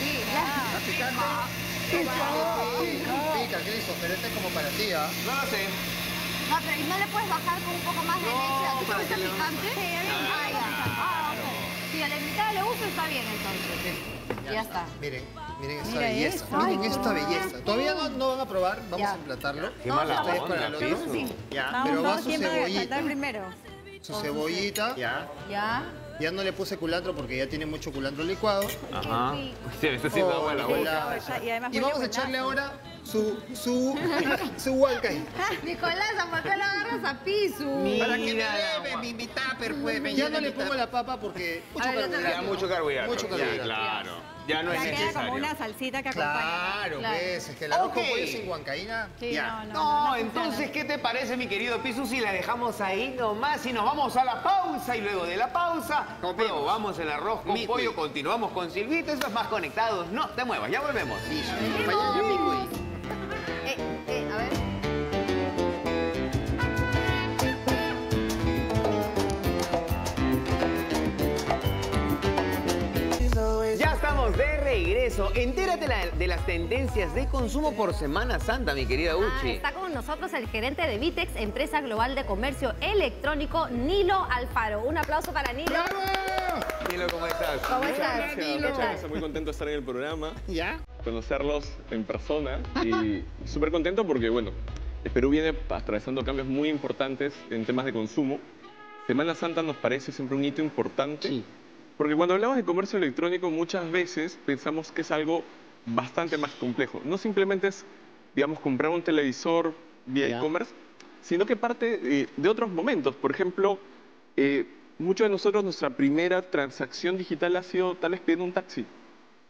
Sí, ya. Pica, Pica, Cristo, pero este es como para ti, ¿ah? No lo sé. No, pero ¿y no le puedes bajar con un poco más de leche? ¿A le- picante? Sí, Si a la invitada le gusta, está bien entonces. Ya está. Miren, miren esta Mira belleza. eso. Miren Ay, esta belleza. Todavía no, no van a probar. Vamos Ya. a emplatarlo. Qué mala Ustedes onda, para el otro. Sí. Ya. Pero va Vamos, su ¿quién va a cebollita. primero? Su cebollita. Ya. Ya. Ya no le puse culantro porque ya tiene mucho culantro licuado. Ajá. Le está haciendo Y además Y vamos a echarle ahora su, su, su hualcay. Nicolás, ¿por qué lo agarras a piso? Para que me leve mi, mi tupper, pues. Ya no le pongo la papa porque mucho carbohidrato. Ya mucho carbohidrato. Mucho Ya, carbohidrato. claro. Ya no es Ya queda como necesario. una salsita que acompaña. Claro, Claro. pues, es que el arroz Ok. con pollo sin huancaína. Sí, Ya. no, no, No, no entonces, funciona. ¿qué te parece, mi querido Pisu, si la dejamos ahí nomás y nos vamos a la pausa y luego de la pausa Comemos. probamos el arroz con Micuy. pollo, continuamos con Silvita, eso es más conectados. No te muevas, ya volvemos. Mi cuy. Eh, eh, a ver. Ya estamos de regreso. Entérate la- de las tendencias de consumo por Semana Santa, mi querida Ah, Uchi. está con nosotros el gerente de Vitex, empresa global de comercio electrónico, Nilo Alfaro. Un aplauso para Nilo. Nilo, ¿cómo estás? ¿Cómo estás? Gracias, ¿Qué muchas gracias. Muy contento de estar en el programa, ¿Ya? conocerlos en persona y súper contento porque, bueno, el Perú viene atravesando cambios muy importantes en temas de consumo. Semana Santa nos parece siempre un hito importante porque cuando hablamos de comercio electrónico muchas veces pensamos que es algo bastante más complejo. No simplemente es, digamos, comprar un televisor vía e-commerce, sino que parte eh, de otros momentos. Por ejemplo, eh, muchos de nosotros nuestra primera transacción digital ha sido tal vez pidiendo un taxi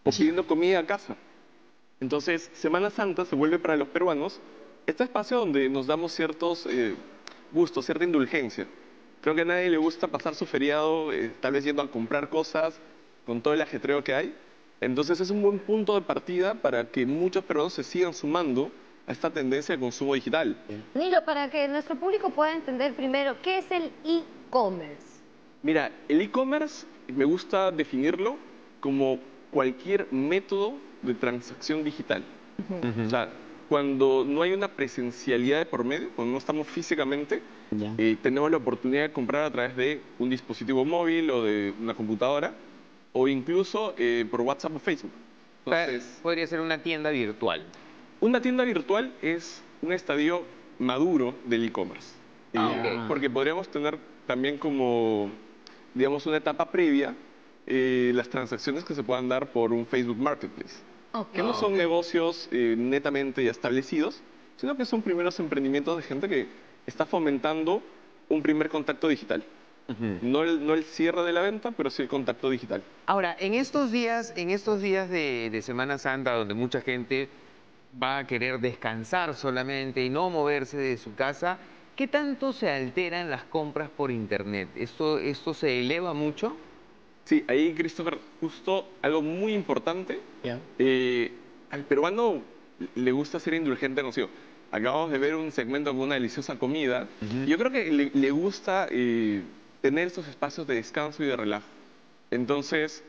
o pidiendo comida a casa. Entonces, Semana Santa se vuelve para los peruanos este espacio donde nos damos ciertos eh, gustos, cierta indulgencia. Creo que a nadie le gusta pasar su feriado eh, tal vez yendo a comprar cosas con todo el ajetreo que hay. Entonces es un buen punto de partida para que muchos peruanos se sigan sumando a esta tendencia de consumo digital. Nilo, para que nuestro público pueda entender primero, ¿qué es el e-commerce? Mira, el e-commerce me gusta definirlo como cualquier método de transacción digital. O sea, cuando no hay una presencialidad de por medio, cuando no estamos físicamente, eh, tenemos la oportunidad de comprar a través de un dispositivo móvil o de una computadora o incluso eh, por WhatsApp o Facebook. Entonces, Podría ser una tienda virtual. una tienda virtual es un estadio maduro del e-commerce. Ah, Eh, ok. Porque podríamos tener también como, digamos, una etapa previa eh, las transacciones que se puedan dar por un Facebook Marketplace. Que no son negocios eh, netamente ya establecidos, sino que son primeros emprendimientos de gente que está fomentando un primer contacto digital. no, el, no el cierre de la venta, pero sí el contacto digital. Ahora, en estos días, en estos días de, de Semana Santa, donde mucha gente va a querer descansar solamente y no moverse de su casa, ¿qué tanto se alteran las compras por internet? ¿Esto, esto se eleva mucho? Sí, ahí, Christopher, justo algo muy importante. Eh, al peruano le gusta ser indulgente consigo. Acabamos de ver un segmento con una deliciosa comida. Yo creo que le, le gusta eh, tener estos espacios de descanso y de relajo. Entonces,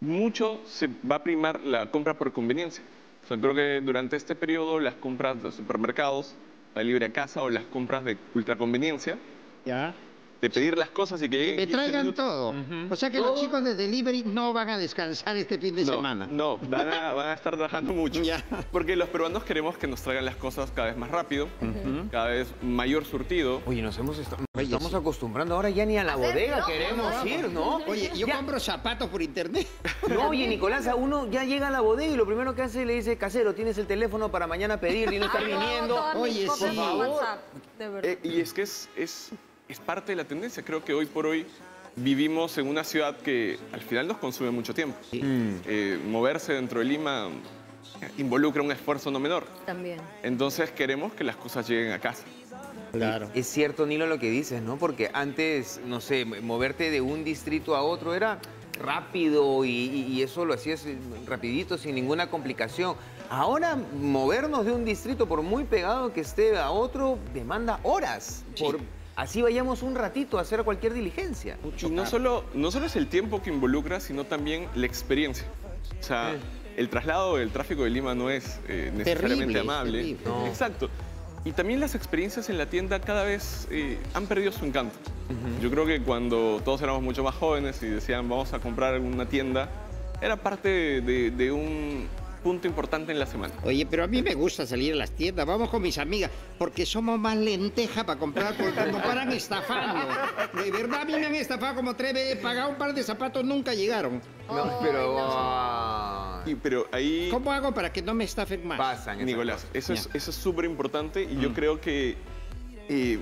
mucho se va a primar la compra por conveniencia. O sea, creo que durante este periodo las compras de supermercados, la libre a casa o las compras de ultraconveniencia, ¿Ya? De pedir las cosas y que lleguen Que 15 traigan minutos. todo. O sea que los chicos de delivery no van a descansar este fin de no, semana. No, van a, van a estar trabajando mucho. Porque los peruanos queremos que nos traigan las cosas cada vez más rápido, cada vez mayor surtido. Oye, nos hemos est- nos estamos acostumbrando ahora ya ni a la bodega queremos ir, ¿no? Oye, yo Ya- compro zapatos por internet. No, oye, Nicolás, a uno ya llega a la bodega y lo primero que hace le dice, casero, tienes el teléfono para mañana pedir y no no, viniendo. Oye, sí. por Por favor. WhatsApp, de verdad. Eh, y es que es, es, es parte de la tendencia. Creo que hoy por hoy vivimos en una ciudad que al final nos consume mucho tiempo. Eh, moverse dentro de Lima involucra un esfuerzo no menor. También. Entonces queremos que las cosas lleguen a casa. Claro. Es cierto, Nilo, lo que dices, ¿no? Porque antes, no sé, moverte de un distrito a otro era rápido y, eso lo hacías eh, rapidito, sin ninguna complicación. Ahora, movernos de un distrito, por muy pegado que esté a otro, demanda horas. Por, así vayamos un ratito a hacer cualquier diligencia. Y no solo, no solo es el tiempo que involucra, sino también la experiencia. O sea, el traslado del tráfico de Lima no es eh, necesariamente Terrible, amable. terrible. No. Exacto. Y también las experiencias en la tienda cada vez eh, han perdido su encanto. Yo creo que cuando todos éramos mucho más jóvenes y decían vamos a comprar una tienda, era parte de, de un punto importante en la semana. Oye, pero a mí me gusta salir a las tiendas, vamos con mis amigas, porque somos más lenteja para comprar, porque nos paran estafando. De verdad, a mí me han estafado como tres veces, pagado un par de zapatos, nunca llegaron. No, pero... ah, Y- pero ahí... ¿Cómo hago para que no me estafen más? Pasan Nicolás, eso es Ya. eso es súper importante y yo creo que eh,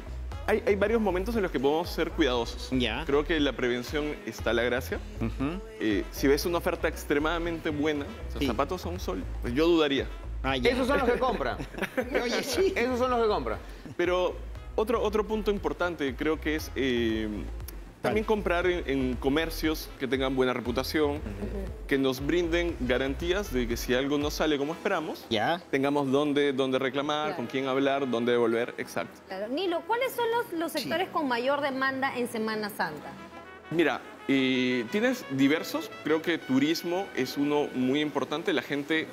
hay, hay varios momentos en los que podemos ser cuidadosos. Ya. Creo que la prevención está la gracia. Eh, si ves una oferta extremadamente buena, o sea, Sí. zapatos a un sol, pues yo dudaría. Ah, ya. Esos son los que compra. Oye, sí. Esos son los que compra. Pero otro, otro punto importante creo que es eh, también comprar en, en comercios que tengan buena reputación, que nos brinden garantías de que si algo no sale como esperamos, Ya. tengamos dónde, dónde reclamar, Claro. con quién hablar, dónde devolver, exacto. Claro. Nilo, ¿cuáles son los, los sectores con mayor demanda en Semana Santa? Mira, eh, tienes diversos, creo que turismo es uno muy importante, la gente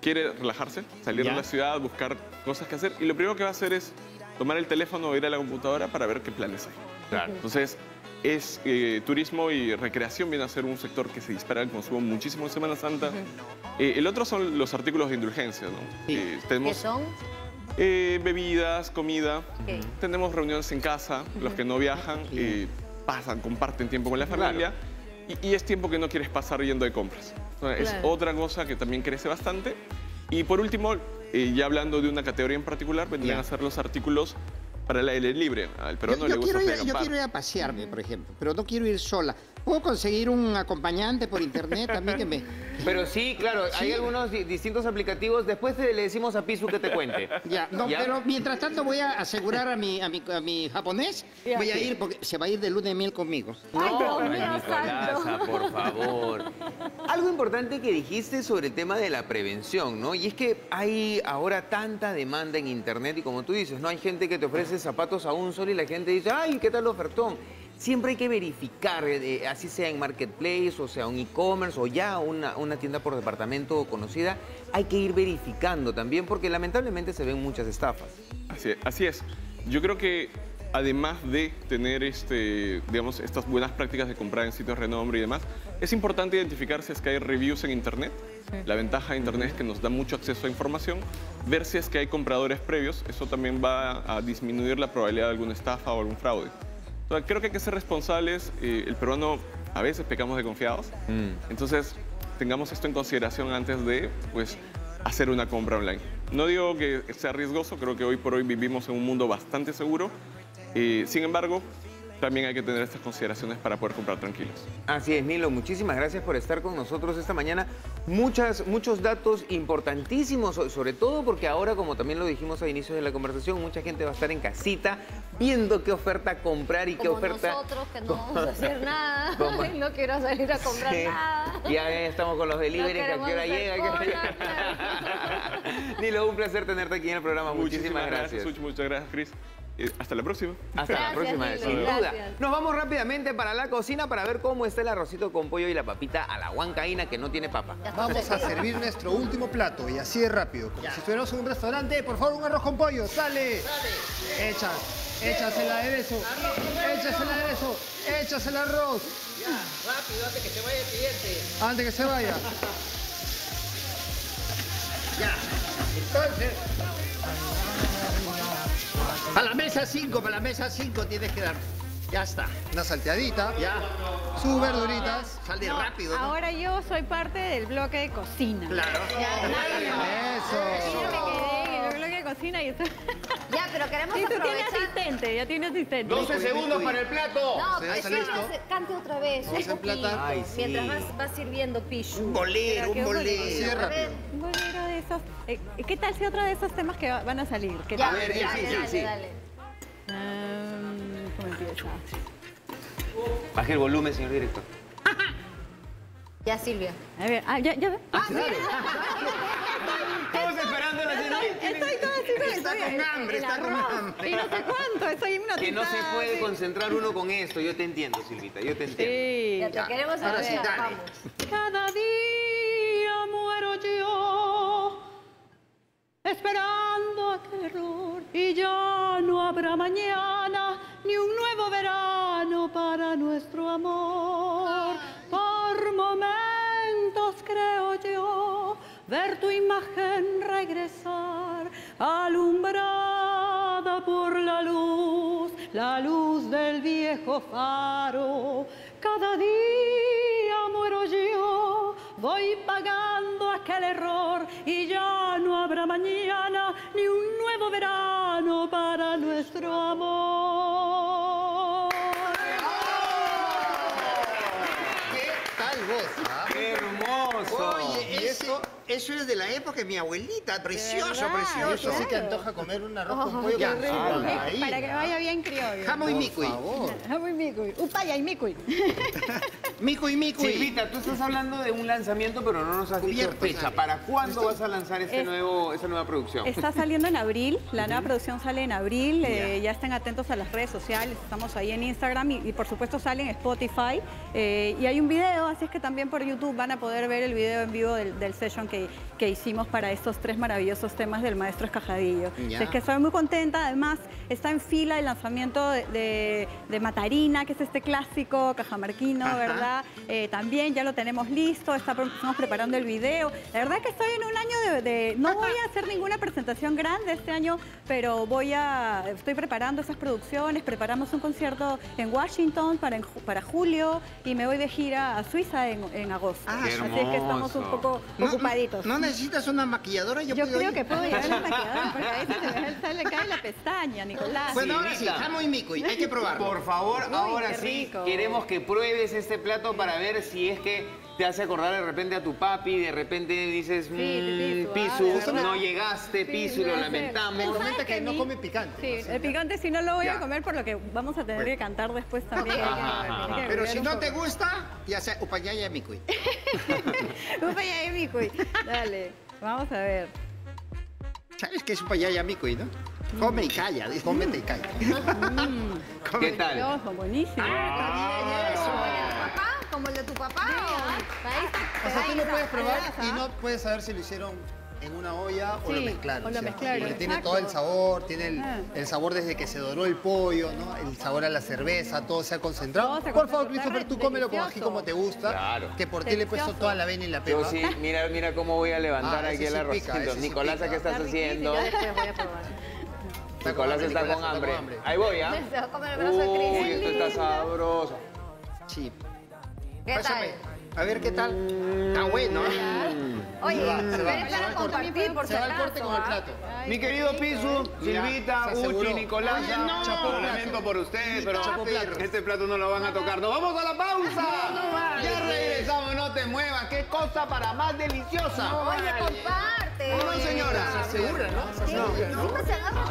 quiere relajarse, salir de la ciudad, buscar cosas que hacer y lo primero que va a hacer es tomar el teléfono o ir a la computadora para ver qué planes hay. Claro. Entonces, es eh, turismo y recreación viene a ser un sector que se dispara el consumo muchísimo en Semana Santa. Eh, el otro son los artículos de indulgencia, ¿no? Eh, ¿Qué tenemos son? eh, bebidas, comida, Ok. tenemos reuniones en casa, los que no viajan eh, pasan, comparten tiempo con la familia y, y es tiempo que no quieres pasar yendo de compras. O sea, Es Claro. otra cosa que también crece bastante. Y por último, eh, ya hablando de una categoría en particular, vendrían Ya. a ser los artículos para el aire libre. Al Yo, peruano yo le gusta quiero ir, yo quiero ir a pasearme, por ejemplo, pero no quiero ir sola. ¿Puedo conseguir un acompañante por internet también que me... Pero sí, claro, hay Sí. algunos di- distintos aplicativos. Después te- le decimos a Pisu que te cuente. Ya, no, ¿Ya? pero mientras tanto voy a asegurar a mi, a mi, a mi japonés, Ya. voy a ir porque se va a ir de luna de miel conmigo. Ay, Dios mío, Nicolasa, por favor. Algo importante que dijiste sobre el tema de la prevención, ¿no? Y es que hay ahora tanta demanda en internet y como tú dices, ¿no? Hay gente que te ofrece zapatos a un sol y la gente dice, ay, ¿qué tal ofertón? Siempre hay que verificar, eh, así sea en Marketplace, o sea un e-commerce, o ya una, una tienda por departamento conocida, hay que ir verificando también, porque lamentablemente se ven muchas estafas. Así, así es. Yo creo que además de tener este, digamos, estas buenas prácticas de comprar en sitios de renombre y demás, es importante identificar si es que hay reviews en Internet. La ventaja de Internet es que nos da mucho acceso a información. Ver si es que hay compradores previos, eso también va a disminuir la probabilidad de alguna estafa o algún fraude. Entonces, creo que hay que ser responsables. eh, el peruano a veces pecamos de confiados. Entonces, tengamos esto en consideración antes de pues, hacer una compra online. No digo que sea riesgoso, creo que hoy por hoy vivimos en un mundo bastante seguro. Eh, sin embargo, también hay que tener estas consideraciones para poder comprar tranquilos. Así es, Nilo. Muchísimas gracias por estar con nosotros esta mañana. Muchas, muchos datos importantísimos, so- sobre todo porque ahora, como también lo dijimos a inicios de la conversación, mucha gente va a estar en casita viendo qué oferta comprar y qué oferta... nosotros que no vamos a hacer nada. No quiero salir a comprar Sí. nada. Ya estamos con los delivery, que a qué hora llega. hora. Nilo, un placer tenerte aquí en el programa. Muchísimas, gracias. Such, muchas gracias, Chris. Hasta la próxima. Hasta la próxima, sin duda. gracias. Nos vamos rápidamente para la cocina para ver cómo está el arrocito con pollo y la papita a la huancaína que no tiene papa. Vamos a servir nuestro último plato y así de rápido, como si estuviéramos en un restaurante. Por favor, un arroz con pollo, sale. Echa, echas el aderezo, echas el aderezo, echas el arroz. rápido, antes que se vaya el cliente. Antes que se vaya. Ya, entonces... Para la mesa 5, para la mesa 5 tienes que dar. Ya está. Una salteadita, Ya. sus verduritas. Sale No, rápido, ¿no? Ahora yo soy parte del bloque de cocina. Claro. Eso. Yo me quedé en el bloque de cocina y estoy... Ya, pero queremos Sí, tú tienes aprovechar. asistente, ya tienes asistente. 12 segundos para el plato. No, ¿Ya sí, hace- cante otra vez. Vamos un a emplatar. poquito, Ay, sí. Mientras vas, vas sirviendo Pichu. Un bolero, un bolero. Así de rápido. Un bolero de esos... eh, ¿Qué tal si otro de esos temas que va- van a salir? ¿Qué Ya, tal? ver, sí, dale, sí, dale, sí. dale. Um, ¿Cómo empieza? Baje el volumen, señor director. Ya, Silvia. A ver, ah, ya, ya. Todos esperando la señora. Estoy toda así, Está con hambre, el está con arroz, hambre. Y no sé cuánto, estoy hipnotizada. Que no se puede sí. concentrar uno con esto. Yo te entiendo, Silvita, yo te entiendo. Sí. Ya te queremos Ahora sí, saber. dale. Vamos. Cada día muero yo esperando aquel error y ya habrá mañana ni un nuevo verano para nuestro amor. Por momentos creo yo ver tu imagen regresar, alumbrada por la luz, la luz del viejo faro. Cada día muero yo, voy pagando aquel error y ya no habrá mañana ni un nuevo verano para nuestro amor. ¿Qué tal vos? ah? ¡Qué hermoso! Oye, eso, es de la época de mi abuelita. Precioso, ¿Verdad? precioso. Sí que antoja comer un arroz con pollo Ya. con. Para que vaya bien criollo. Jamón y favor. Jamón y micuy. Upaya y micuy. Micuy, micuy. Silvita, tú estás hablando de un lanzamiento, pero no nos has dicho fecha. ¿Para cuándo vas a lanzar este Es- nuevo, esta nueva producción? Está saliendo en abril, la nueva producción sale en abril, eh, ya estén atentos a las redes sociales, estamos ahí en Instagram y, y por supuesto sale en Spotify eh, y hay un video, así es que también por YouTube van a poder ver el video en vivo del, del session que, que hicimos para estos tres maravillosos temas del maestro Escajadillo. Así es que estoy muy contenta, además está en fila el lanzamiento de, de- de Matarina, que es este clásico cajamarquino, Ajá. ¿verdad? Eh, también ya lo tenemos listo, está- estamos preparando el video. La verdad que estoy en un año de, de- no voy a hacer ninguna presentación grande este año, pero voy a, estoy preparando esas producciones, preparamos un concierto en Washington para, en para julio y me voy de gira a Suiza en, en agosto. Ah, Así es que estamos un poco No- ocupaditos. ¿No necesitas una maquilladora? Yo, Yo puedo creo ir. que puedo llegar a la maquilladora porque a veces se sale, cae la pestaña, Nicolás. Bueno, ahora sí, jamón y micuy. Hay que probarlo. Por favor, Uy, ahora sí, queremos que pruebes este plato para ver si es que te hace acordar de repente a tu papi, de repente dices, mmm, ah, de no llegaste, Sí, Pisu, lo lamentamos. Pero Comenta ¿sabes que que no come picante. Sí, el picante sí no lo voy Ya. a comer por lo que vamos a tener que cantar después también. Ajá, ajá. Pero si no poco. te gusta, ya sea upayaya y micuy. Upa, ya, eh, micuy. Dale, vamos a ver. ¿Sabes qué es upayaya micuy, no? Come y calla, dice, cómete y calla. ¿Qué tal? Buenísimo. papá? ¿Como el de tu papá? O sea, tú lo puedes probar y no puedes saber si lo hicieron en una olla o lo mezclaron. o lo mezclaron, Porque tiene todo el sabor, tiene el, Ah. el sabor desde que se doró el pollo, ¿no? El sabor a la cerveza, todo se ha concentrado. Por favor, Christopher, tú cómelo con ají como te gusta. Claro. Que por ti le he puesto toda la avena y la pepa. Yo sí, mira, mira cómo voy a levantar Ah, aquí el sí arrocito. pica, ese sí Nicolás. ¿qué estás haciendo? Después voy a probar. Está con Nicolás hambre, está Nicolás con está hambre. con hambre. Ahí voy, ¿ah? Cris. Uy, esto está sabroso. Sí. ¿Qué Pásame. tal? A ver qué tal. Está bueno. Oye, Se va, se va, para al corte. compartir por si Se va al corte acaso, con el ¿ah? plato. Mi querido Pisu, Silvita. Uchi, Nicolás, Oye, no. chapo, lo lamento por ustedes, pero este plato no lo van a tocar. ¡Nos vamos a la pausa! Ya regresamos, no te muevas. ¡Qué cosa para más deliciosa! Oye, comparte. No, señora. Se asegura, ¿no? Se Sí, se agarra.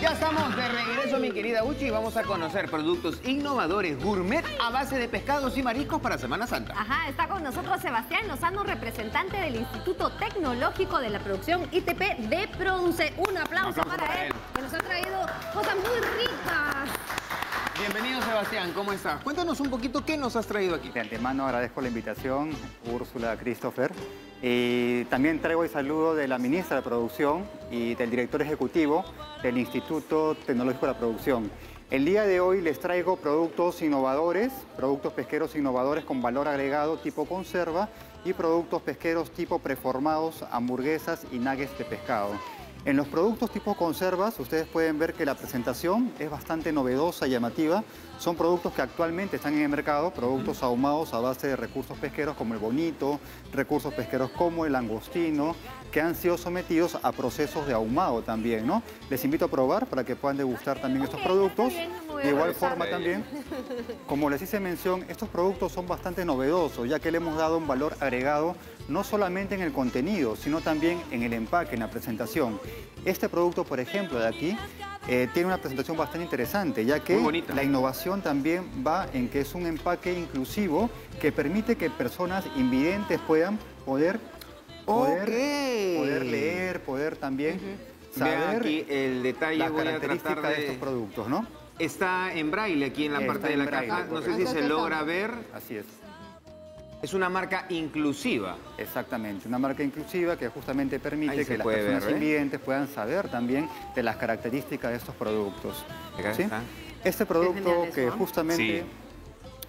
Ya estamos de regreso, mi querida Uchi, y vamos a conocer productos innovadores gourmet a base de pescados y mariscos para Semana Santa. Ajá, está con nosotros Sebastián Lozano, representante del Instituto Tecnológico de la Producción ITP de Produce. Un aplauso, aplauso para, para él, él. que nos ha traído cosas muy ricas. Bienvenido, Sebastián, ¿cómo estás? Cuéntanos un poquito qué nos has traído aquí. De antemano agradezco la invitación, Úrsula, Christopher. Y también traigo el saludo de la ministra de Producción y del director ejecutivo del Instituto Tecnológico de la Producción. El día de hoy les traigo productos innovadores, productos pesqueros innovadores con valor agregado tipo conserva y productos pesqueros tipo preformados, hamburguesas y nuggets de pescado. En los productos tipo conservas, ustedes pueden ver que la presentación es bastante novedosa y llamativa. Son productos que actualmente están en el mercado, productos ahumados a base de recursos pesqueros como el bonito, recursos pesqueros como el langostino, que han sido sometidos a procesos de ahumado también, ¿no? Les invito a probar para que puedan degustar también estos productos. De igual forma también, como les hice mención, estos productos son bastante novedosos, ya que le hemos dado un valor agregado no solamente en el contenido, sino también en el empaque, en la presentación. Este producto, por ejemplo, de aquí, eh, tiene una presentación bastante interesante, ya que la innovación también va en que es un empaque inclusivo que permite que personas invidentes puedan poder, poder, leer, poder también Vean saber aquí el detalle, las voy a características tratar de de... estos productos, ¿no? Está en braille aquí en la Está parte de la braille, caja. No sé si se logra ver. Así es. Es una marca inclusiva. Exactamente, una marca inclusiva que justamente permite que las personas ver, ¿eh? invidentes puedan saber también de las características de estos productos. Acá ¿sí? está. Este producto que justamente,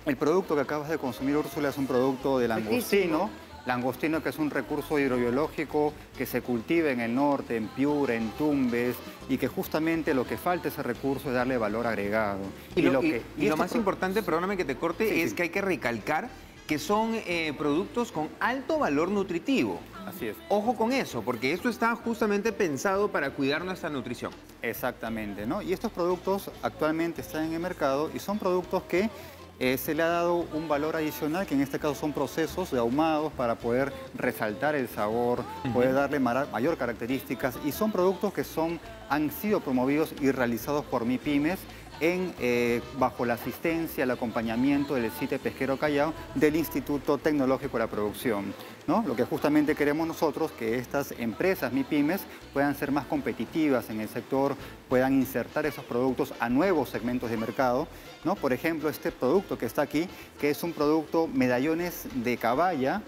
el producto que acabas de consumir, Úrsula, es un producto de langostino. Langostino que es un recurso hidrobiológico que se cultiva en el norte, en Piura, en Tumbes, y que justamente lo que falta ese recurso es darle valor agregado. Y lo, y- que- y lo estos más importante, perdóname que te corte, Sí, es sí. que hay que recalcar que son eh, productos con alto valor nutritivo. Así es. Ojo con eso, porque esto está justamente pensado para cuidar nuestra nutrición. Exactamente, ¿no? Y estos productos actualmente están en el mercado y son productos que eh, se le ha dado un valor adicional, que en este caso son procesos de ahumados para poder resaltar el sabor, poder darle mayor características y son productos que son, han sido promovidos y realizados por MIPIMES en, eh, bajo la asistencia, el acompañamiento del CITE Pesquero Callao del Instituto Tecnológico de la Producción. ¿no? Lo que justamente queremos nosotros, que estas empresas MIPIMES puedan ser más competitivas en el sector, puedan insertar esos productos a nuevos segmentos de mercado. ¿no? Por ejemplo, este producto que está aquí, que es un producto medallones de caballa,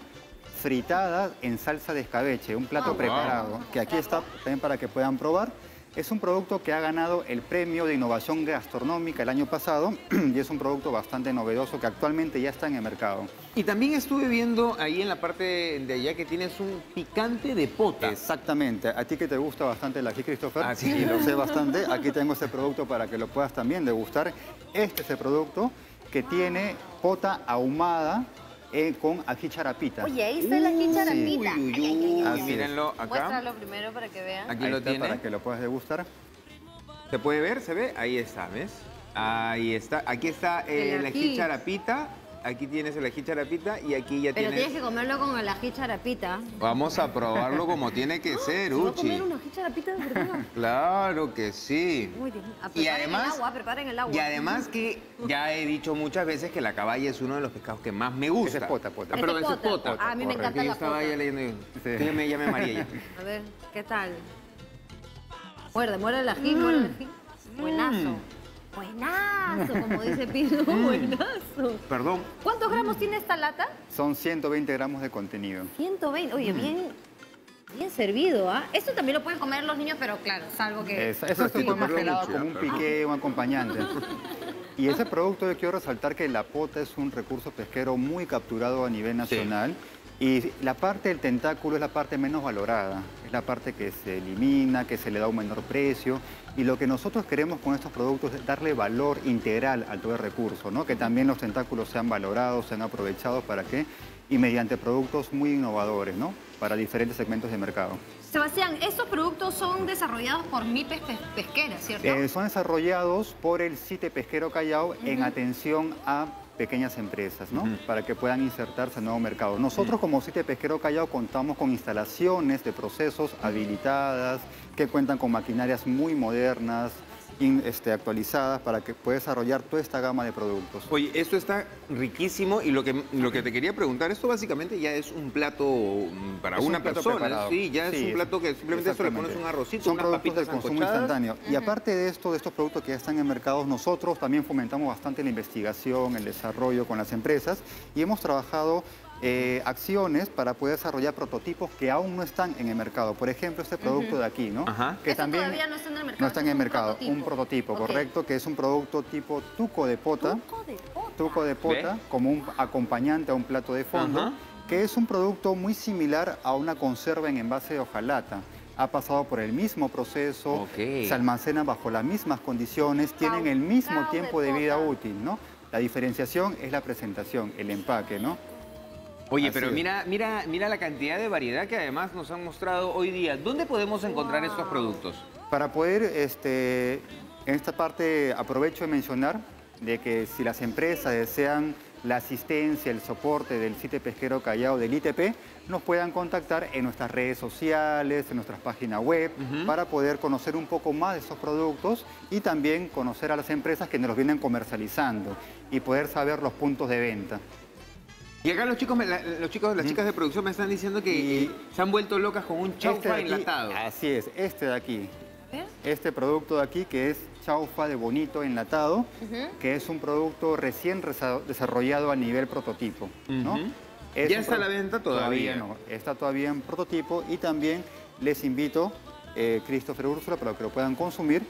fritada en salsa de escabeche, un plato Ah, wow. preparado, que aquí está también para que puedan probar. Es un producto que ha ganado el premio de innovación gastronómica el año pasado y es un producto bastante novedoso que actualmente ya está en el mercado. Y también estuve viendo ahí en la parte de allá que tienes un picante de pota. Exactamente. A ti que te gusta bastante el ají, Christopher, Ah, sí. y lo sé bastante, aquí tengo este producto para que lo puedas también degustar. Este es el producto que tiene pota ahumada eh, con ají charapita. Oye, ahí está. Uy, uy, uy, ay. Así es. mírenlo acá. Muéstralo primero para que vean. Aquí Ahí lo está, tiene. Para que lo puedas degustar. ¿Se puede ver? ¿Se ve? Ahí está, ¿ves? Ahí está. Aquí está eh, El el ají ají. charapita. Aquí tienes el ají charapita y aquí ya Pero tienes... tienes que comerlo con el ají charapita. Vamos a probarlo como tiene que ser, ¿Se va a Uchi. comer un ají charapita de verdad? Claro que sí. Muy bien. Ah, Y además- el agua, preparen el agua. Y además que ya he dicho muchas veces que la caballa es uno de los pescados que más me gusta. Ese es pota, pota. Ah, perdón, es pota. pota. Ah, a mí me encanta Yo la estaba pota. ya leyendo. Sí. Ya me, ya me mareé ya. A ver, ¿qué tal? Muerde, muerde el ají, muerde el ají. Buenazo. Buenazo, como dice Pino, buenazo. Perdón. ¿Cuántos gramos tiene esta lata? Son 120 gramos de contenido. 120. Oye, bien, bien servido, ¿ah? Esto también lo pueden comer los niños, pero claro, es algo que... Es- eso es más que nada mucho, como un piqué, un acompañante. Y ese producto yo quiero resaltar que la pota es un recurso pesquero muy capturado a nivel nacional. Y la parte del tentáculo es la parte menos valorada, es la parte que se elimina, que se le da un menor precio. Y lo que nosotros queremos con estos productos es darle valor integral a todo el recurso, ¿no? que también los tentáculos sean valorados, sean aprovechados para que, y mediante productos muy innovadores, ¿no? para diferentes segmentos de mercado. Sebastián, estos productos son desarrollados por MIPES Pes- Pesqueras, ¿cierto? Eh, son desarrollados por el CITE Pesquero Callao en atención a pequeñas empresas, ¿no? Para que puedan insertarse en nuevo mercado. Nosotros como CITE Pesquero Callao contamos con instalaciones de procesos habilitadas que cuentan con maquinarias muy modernas, in- este, actualizadas para que pueda desarrollar toda esta gama de productos. Oye, esto está riquísimo y lo que, lo que te quería preguntar, esto básicamente ya es un plato mm, para Es un una plato persona, preparado. sí, ya es un plato que simplemente esto le pones un arrocito, Son unas productos de consumo instantáneo. Y aparte de esto, de estos productos que ya están en mercados, nosotros también fomentamos bastante la investigación, el desarrollo con las empresas y hemos trabajado eh, acciones para poder desarrollar prototipos que aún no están en el mercado. Por ejemplo, este producto Ujú. de aquí, ¿no? Ajá. Que Eso también todavía no está en el mercado. no está en el mercado. prototipo. Un prototipo, Ok. correcto, que es un producto tipo tuco de pota. Tuco de pota. Tuco de pota, ¿Ve? como un acompañante a un plato de fondo, Ajá. que es un producto muy similar a una conserva en envase de hojalata. Ha pasado por el mismo proceso, Ok. se almacena bajo las mismas condiciones, tienen el mismo tiempo de vida útil, ¿no? La diferenciación es la presentación, el empaque, ¿no? Oye, Así pero es. mira, mira, mira la cantidad de variedad que además nos han mostrado hoy día. ¿Dónde podemos encontrar estos productos? Para poder, este, en esta parte aprovecho de mencionar de que si las empresas desean la asistencia, el soporte del sitio pesquero Callao del ITP, nos puedan contactar en nuestras redes sociales, en nuestras páginas web, para poder conocer un poco más de estos productos y también conocer a las empresas que nos los vienen comercializando y poder saber los puntos de venta. Y acá los chicos, me- la- los chicos, las chicas de producción me están diciendo que Y- se han vuelto locas con un chaufa Este aquí- enlatado. Así es, este de aquí. Este producto de aquí que es chaufa de bonito enlatado, que es un producto recién desarrollado a nivel prototipo. ¿no? Es ¿Ya está a la venta todavía? no, está todavía en prototipo y también les invito, eh, Christopher Úrsula, para que lo puedan consumir.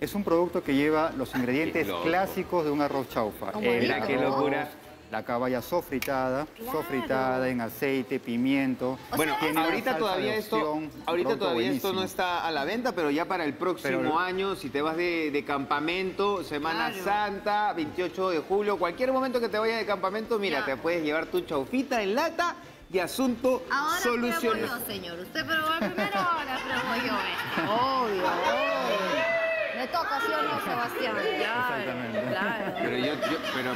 Es un producto que lleva los ingredientes loco. clásicos de un arroz chaufa. Oh, El mira qué locura. La caballa sofritada, sofritada en aceite, pimiento. Bueno, ahorita todavía esto, ahorita todavía esto no está a la venta, pero ya para el próximo Pero- año, si te vas de, de campamento, Semana Claro. Santa, 28 de julio, cualquier momento que te vayas de campamento, mira, Ya. te puedes llevar tu chaufita en lata y asunto Ahora solucionado. señor. Usted probó el primero, ahora pruebo yo esto. Obvio, obvio. Me toca, ¿sí o no, Sebastián? Claro, Exactamente. Claro. Pero yo, yo- pero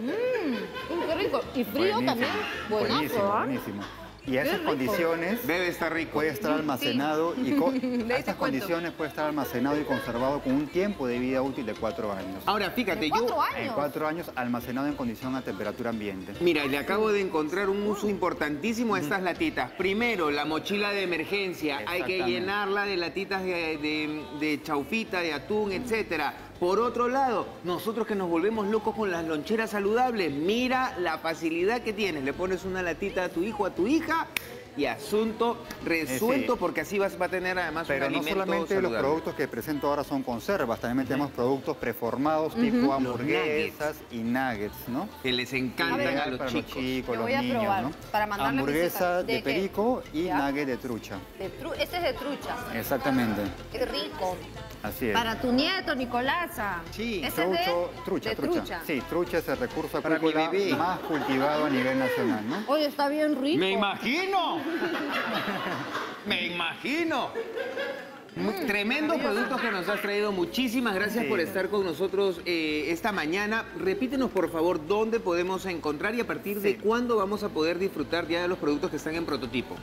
Mmm, qué rico. Y frío Buenísimo, también. Buenazo, buenísimo, ¿ah? buenísimo. Y a esas rico. condiciones debe estar rico. puede estar almacenado y co- De ahí a cuento. condiciones puede estar almacenado y conservado con un tiempo de vida útil de cuatro años. Ahora, fíjate, ¿De yo... cuatro En años? cuatro años almacenado en condición a temperatura ambiente. Mira, le acabo de encontrar un uso importantísimo a estas latitas. Primero, la mochila de emergencia. Hay que llenarla de latitas de, de- de chaufita, de atún, etcétera. Por otro lado, nosotros que nos volvemos locos con las loncheras saludables, mira la facilidad que tienes. Le pones una latita a tu hijo, a tu hija y asunto resuelto sí. porque así vas, va a tener además Pero un no alimento solamente los productos que presento ahora son conservas, también tenemos productos preformados tipo hamburguesas y nuggets, ¿no? Que les encantan a, Ideal los para chicos. los chicos, los voy a niños, probar, ¿no? para Hamburguesa de, ¿De perico y ¿Ya? nugget de trucha. De tru- Este es de trucha. Exactamente, Qué rico. Así es. Para tu nieto, Nicolasa. Sí. Ese es de, Trucho, trucha, de trucha. Sí, trucha es el recurso Para mi agrícola bebé. más cultivado a nivel nacional, ¿no? Oye, está bien rico. ¡Me imagino! ¡Me imagino! Mu- Tremendos productos que nos has traído. Muchísimas gracias Sí. por estar con nosotros eh, esta mañana. Repítenos, por favor, dónde podemos encontrar y a partir de Sí. cuándo vamos a poder disfrutar ya de los productos que están en prototipo.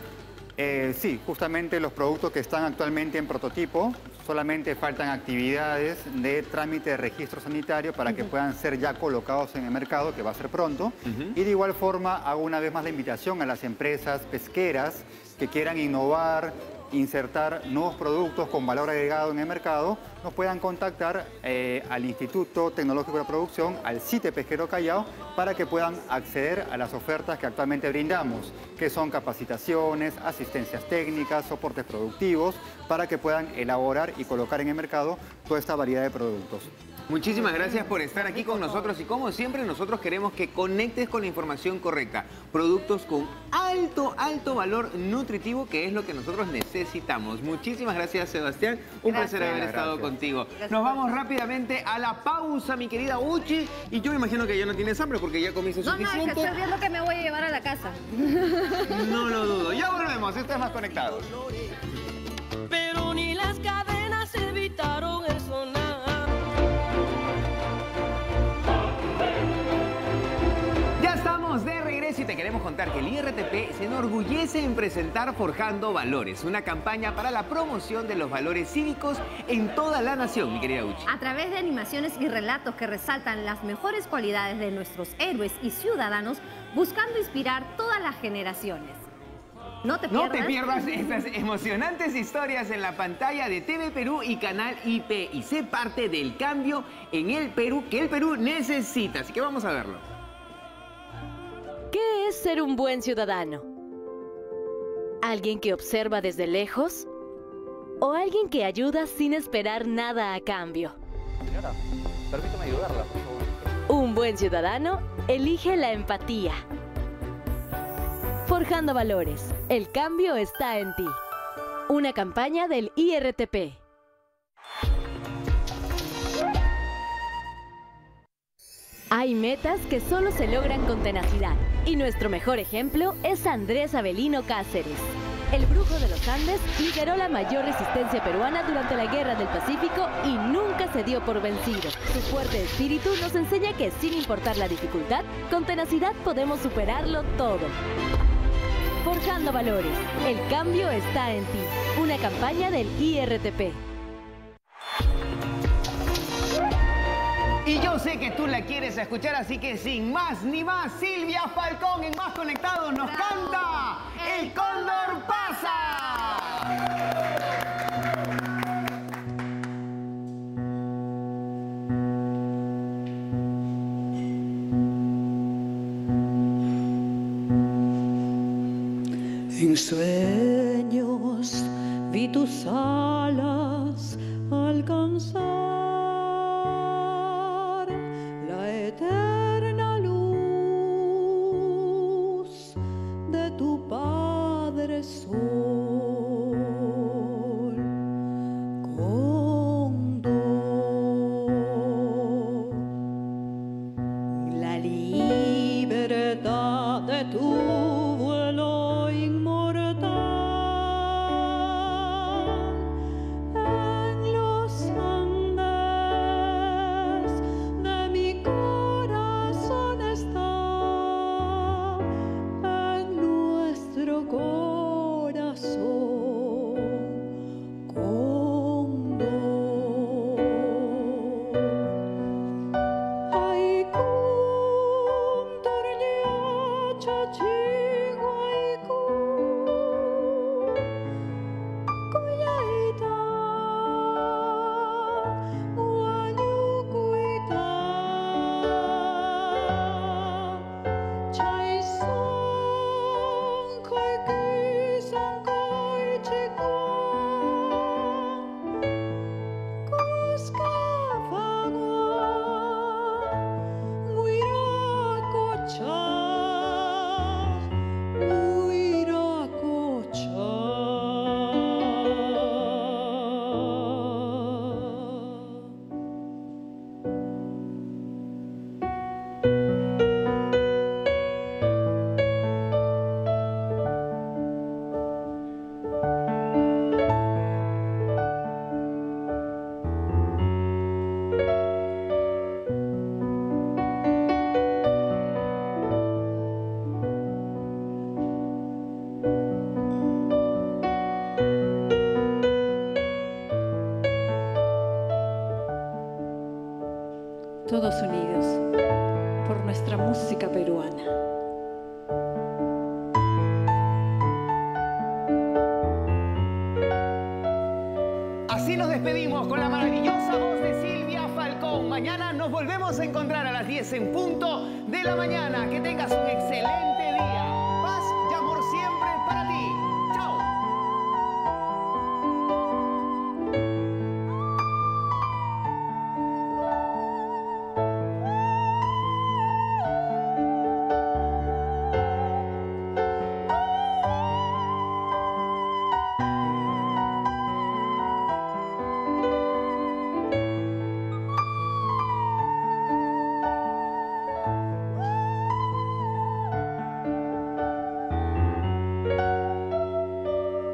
Eh, sí, justamente los productos que están actualmente en prototipo, solamente faltan actividades de trámite de registro sanitario para que puedan ser ya colocados en el mercado, que va a ser pronto. Y de igual forma hago una vez más la invitación a las empresas pesqueras que quieran innovar, insertar nuevos productos con valor agregado en el mercado, nos puedan contactar eh, al Instituto Tecnológico de Producción, al CITE Pesquero Callao, para que puedan acceder a las ofertas que actualmente brindamos, que son capacitaciones, asistencias técnicas, soportes productivos, para que puedan elaborar y colocar en el mercado toda esta variedad de productos. Muchísimas gracias por estar aquí con nosotros y como siempre nosotros queremos que conectes con la información correcta. Productos con alto, alto valor nutritivo que es lo que nosotros necesitamos. Muchísimas gracias Sebastián, un placer haber Gracias. estado contigo. Nos vamos rápidamente a la pausa mi querida Uchi y yo me imagino que ya no tienes hambre porque ya comiste No, no, es que suficiente. estoy viendo que me voy a llevar a la casa. No lo dudo. Ya volvemos, esto es Más Conectados. Pero ni las cadenas evitaron el te queremos contar que el IRTP se enorgullece en presentar Forjando Valores, una campaña para la promoción de los valores cívicos en toda la nación, mi querida Uchi. A través de animaciones y relatos que resaltan las mejores cualidades de nuestros héroes y ciudadanos, buscando inspirar todas las generaciones. No te No te pierdas estas emocionantes historias en la pantalla de TV Perú y Canal IP y sé parte del cambio en el Perú que el Perú necesita. Así que vamos a verlo. ¿Qué es ser un buen ciudadano? ¿Alguien que observa desde lejos? ¿O alguien que ayuda sin esperar nada a cambio? Señora, permítame ayudarla, por favor. Un buen ciudadano elige la empatía. Forjando valores. El cambio está en ti. Una campaña del IRTP. Hay metas que solo se logran con tenacidad. Y nuestro mejor ejemplo es Andrés Avelino Cáceres. El brujo de los Andes lideró la mayor resistencia peruana durante la Guerra del Pacífico y nunca se dio por vencido. Su fuerte espíritu nos enseña que sin importar la dificultad, con tenacidad podemos superarlo todo. Forjando valores. El cambio está en ti. Una campaña del IRTP. Y yo sé que tú la quieres escuchar, así que sin más ni más, Silvia Falcón en Más Conectados nos canta El Cóndor pasa. En sueños vi tus alas alcanzar.